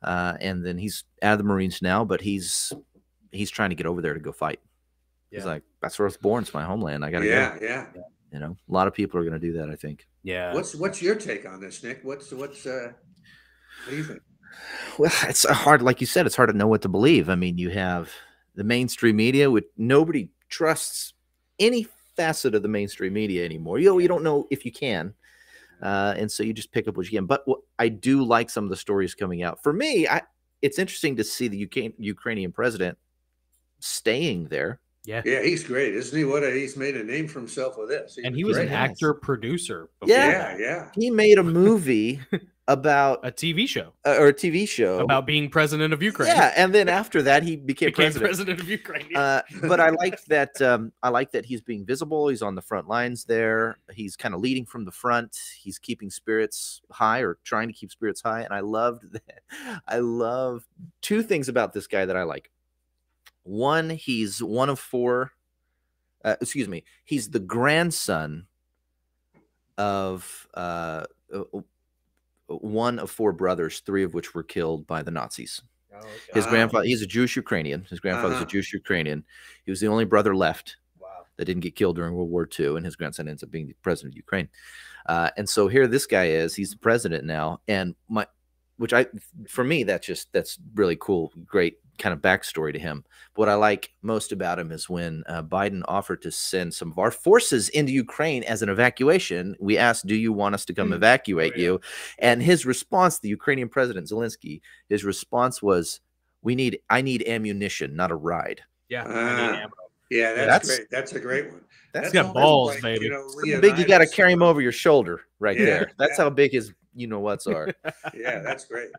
uh, and then he's out of the Marines now. But he's he's trying to get over there to go fight. He's like, that's where I was born. It's my homeland. I gotta Yeah, go. yeah. yeah. You know, a lot of people are going to do that. I think. yeah. What's what's your take on this, Nick? What's what's uh, what do you think? Well, it's uh, hard, like you said, it's hard to know what to believe. I mean, you have the mainstream media, with nobody trusts any facet of the mainstream media anymore. You know, you don't know if you can, uh, and so you just pick up what you can. But what, I do like some of the stories coming out. For me, I it's interesting to see the UK, Ukrainian president staying there. yeah. Yeah, he's great, isn't he? What a, he's made a name for himself with this. And he was an great. Yes. actor producer. Yeah. Yeah, yeah. He made a movie about a TV show uh, or a TV show about being president of Ukraine. Yeah, and then after that, he became, became president. president of Ukraine. yeah. Uh, but I like that. Um, I like that he's being visible. He's on the front lines there. He's kind of leading from the front. He's keeping spirits high or trying to keep spirits high. And I loved that. I love two things about this guy that I like. One, he's one of four. Uh, excuse me. He's the grandson of uh, uh, one of four brothers, three of which were killed by the Nazis. His Ah. grandfather, he's a Jewish Ukrainian. His grandfather's Uh-huh. a Jewish Ukrainian. He was the only brother left wow. that didn't get killed during World War II, and his grandson ends up being the president of Ukraine. Uh, and so here this guy is, he's the president now. And my, which I, for me, that's just, that's really cool, great kind of backstory to him. What I like most about him is when uh, Biden offered to send some of our forces into Ukraine as an evacuation, we asked, Do you want us to come Mm. evacuate Oh, yeah. you? And his response, the Ukrainian president Zelensky, his response was, "We need, I need ammunition, not a ride." Yeah. I Ah. ammo. Yeah, that's, That's- great. That's a great one. That's got almost balls, baby. You know, big. You got to carry him uh, over your shoulder, right Yeah, there. That's yeah. how big his, you know, what's are. Yeah, that's great.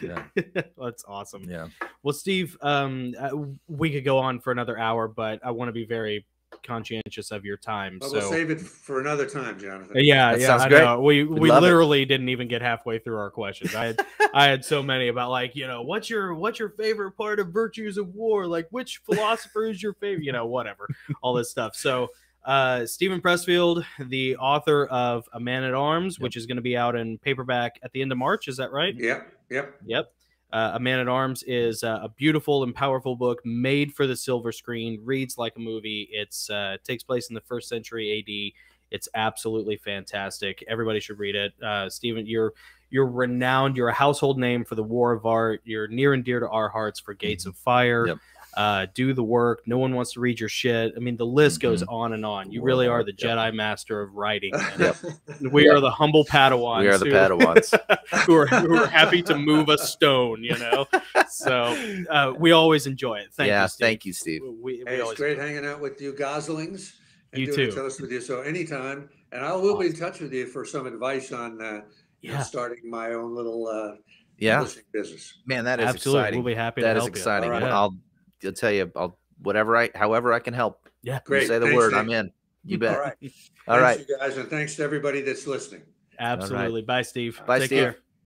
Yeah, That's awesome. yeah. Well, Steve, um, uh, we could go on for another hour, but I want to be very conscientious of your time. But so we'll save it for another time, Jonathan. Yeah, That yeah, I great. know. We We'd we love it. literally didn't even get halfway through our questions. I had I had so many about like you know what's your what's your favorite part of virtues of war? Like which philosopher is your favorite? You know whatever all this stuff. So uh, Steven Pressfield, the author of A Man at Arms, which is going to be out in paperback at the end of March. Is that right? Yep, yep. Yep. Uh, a Man at Arms is uh, a beautiful and powerful book made for the silver screen. Reads like a movie. It's uh, takes place in the first century AD. It's absolutely fantastic. Everybody should read it. Uh, Steven, you're you're renowned. You're a household name for the War of Art. You're near and dear to our hearts for Gates of Fire. Yep. Uh, do the work. No one wants to read your shit. I mean, the list goes on and on. You War really are Art, the yep. Jedi Master of writing. and Yep. We are the humble Padawans. We are the who- Padawans. who are who are happy to move a stone, you know. So uh, we always enjoy it. Thank yeah, you, Steve. thank you, Steve. We, we Hey, it's great hanging out with you, Gosslings. And You doing too. a toast with you. So anytime, and I will be in touch with you for some advice on uh, you know, starting my own little uh, Yeah, publishing business. man, that is absolutely. exciting. We'll be happy That to is help exciting. All right. Well, I'll I'll tell you, I'll whatever I, however I can help. Yeah. You Great. say the Thanks, word, Dave. I'm in. You bet. All right. All right, Thanks, you guys, and thanks to everybody that's listening. Absolutely. Bye, Steve. Bye, Take Steve. care.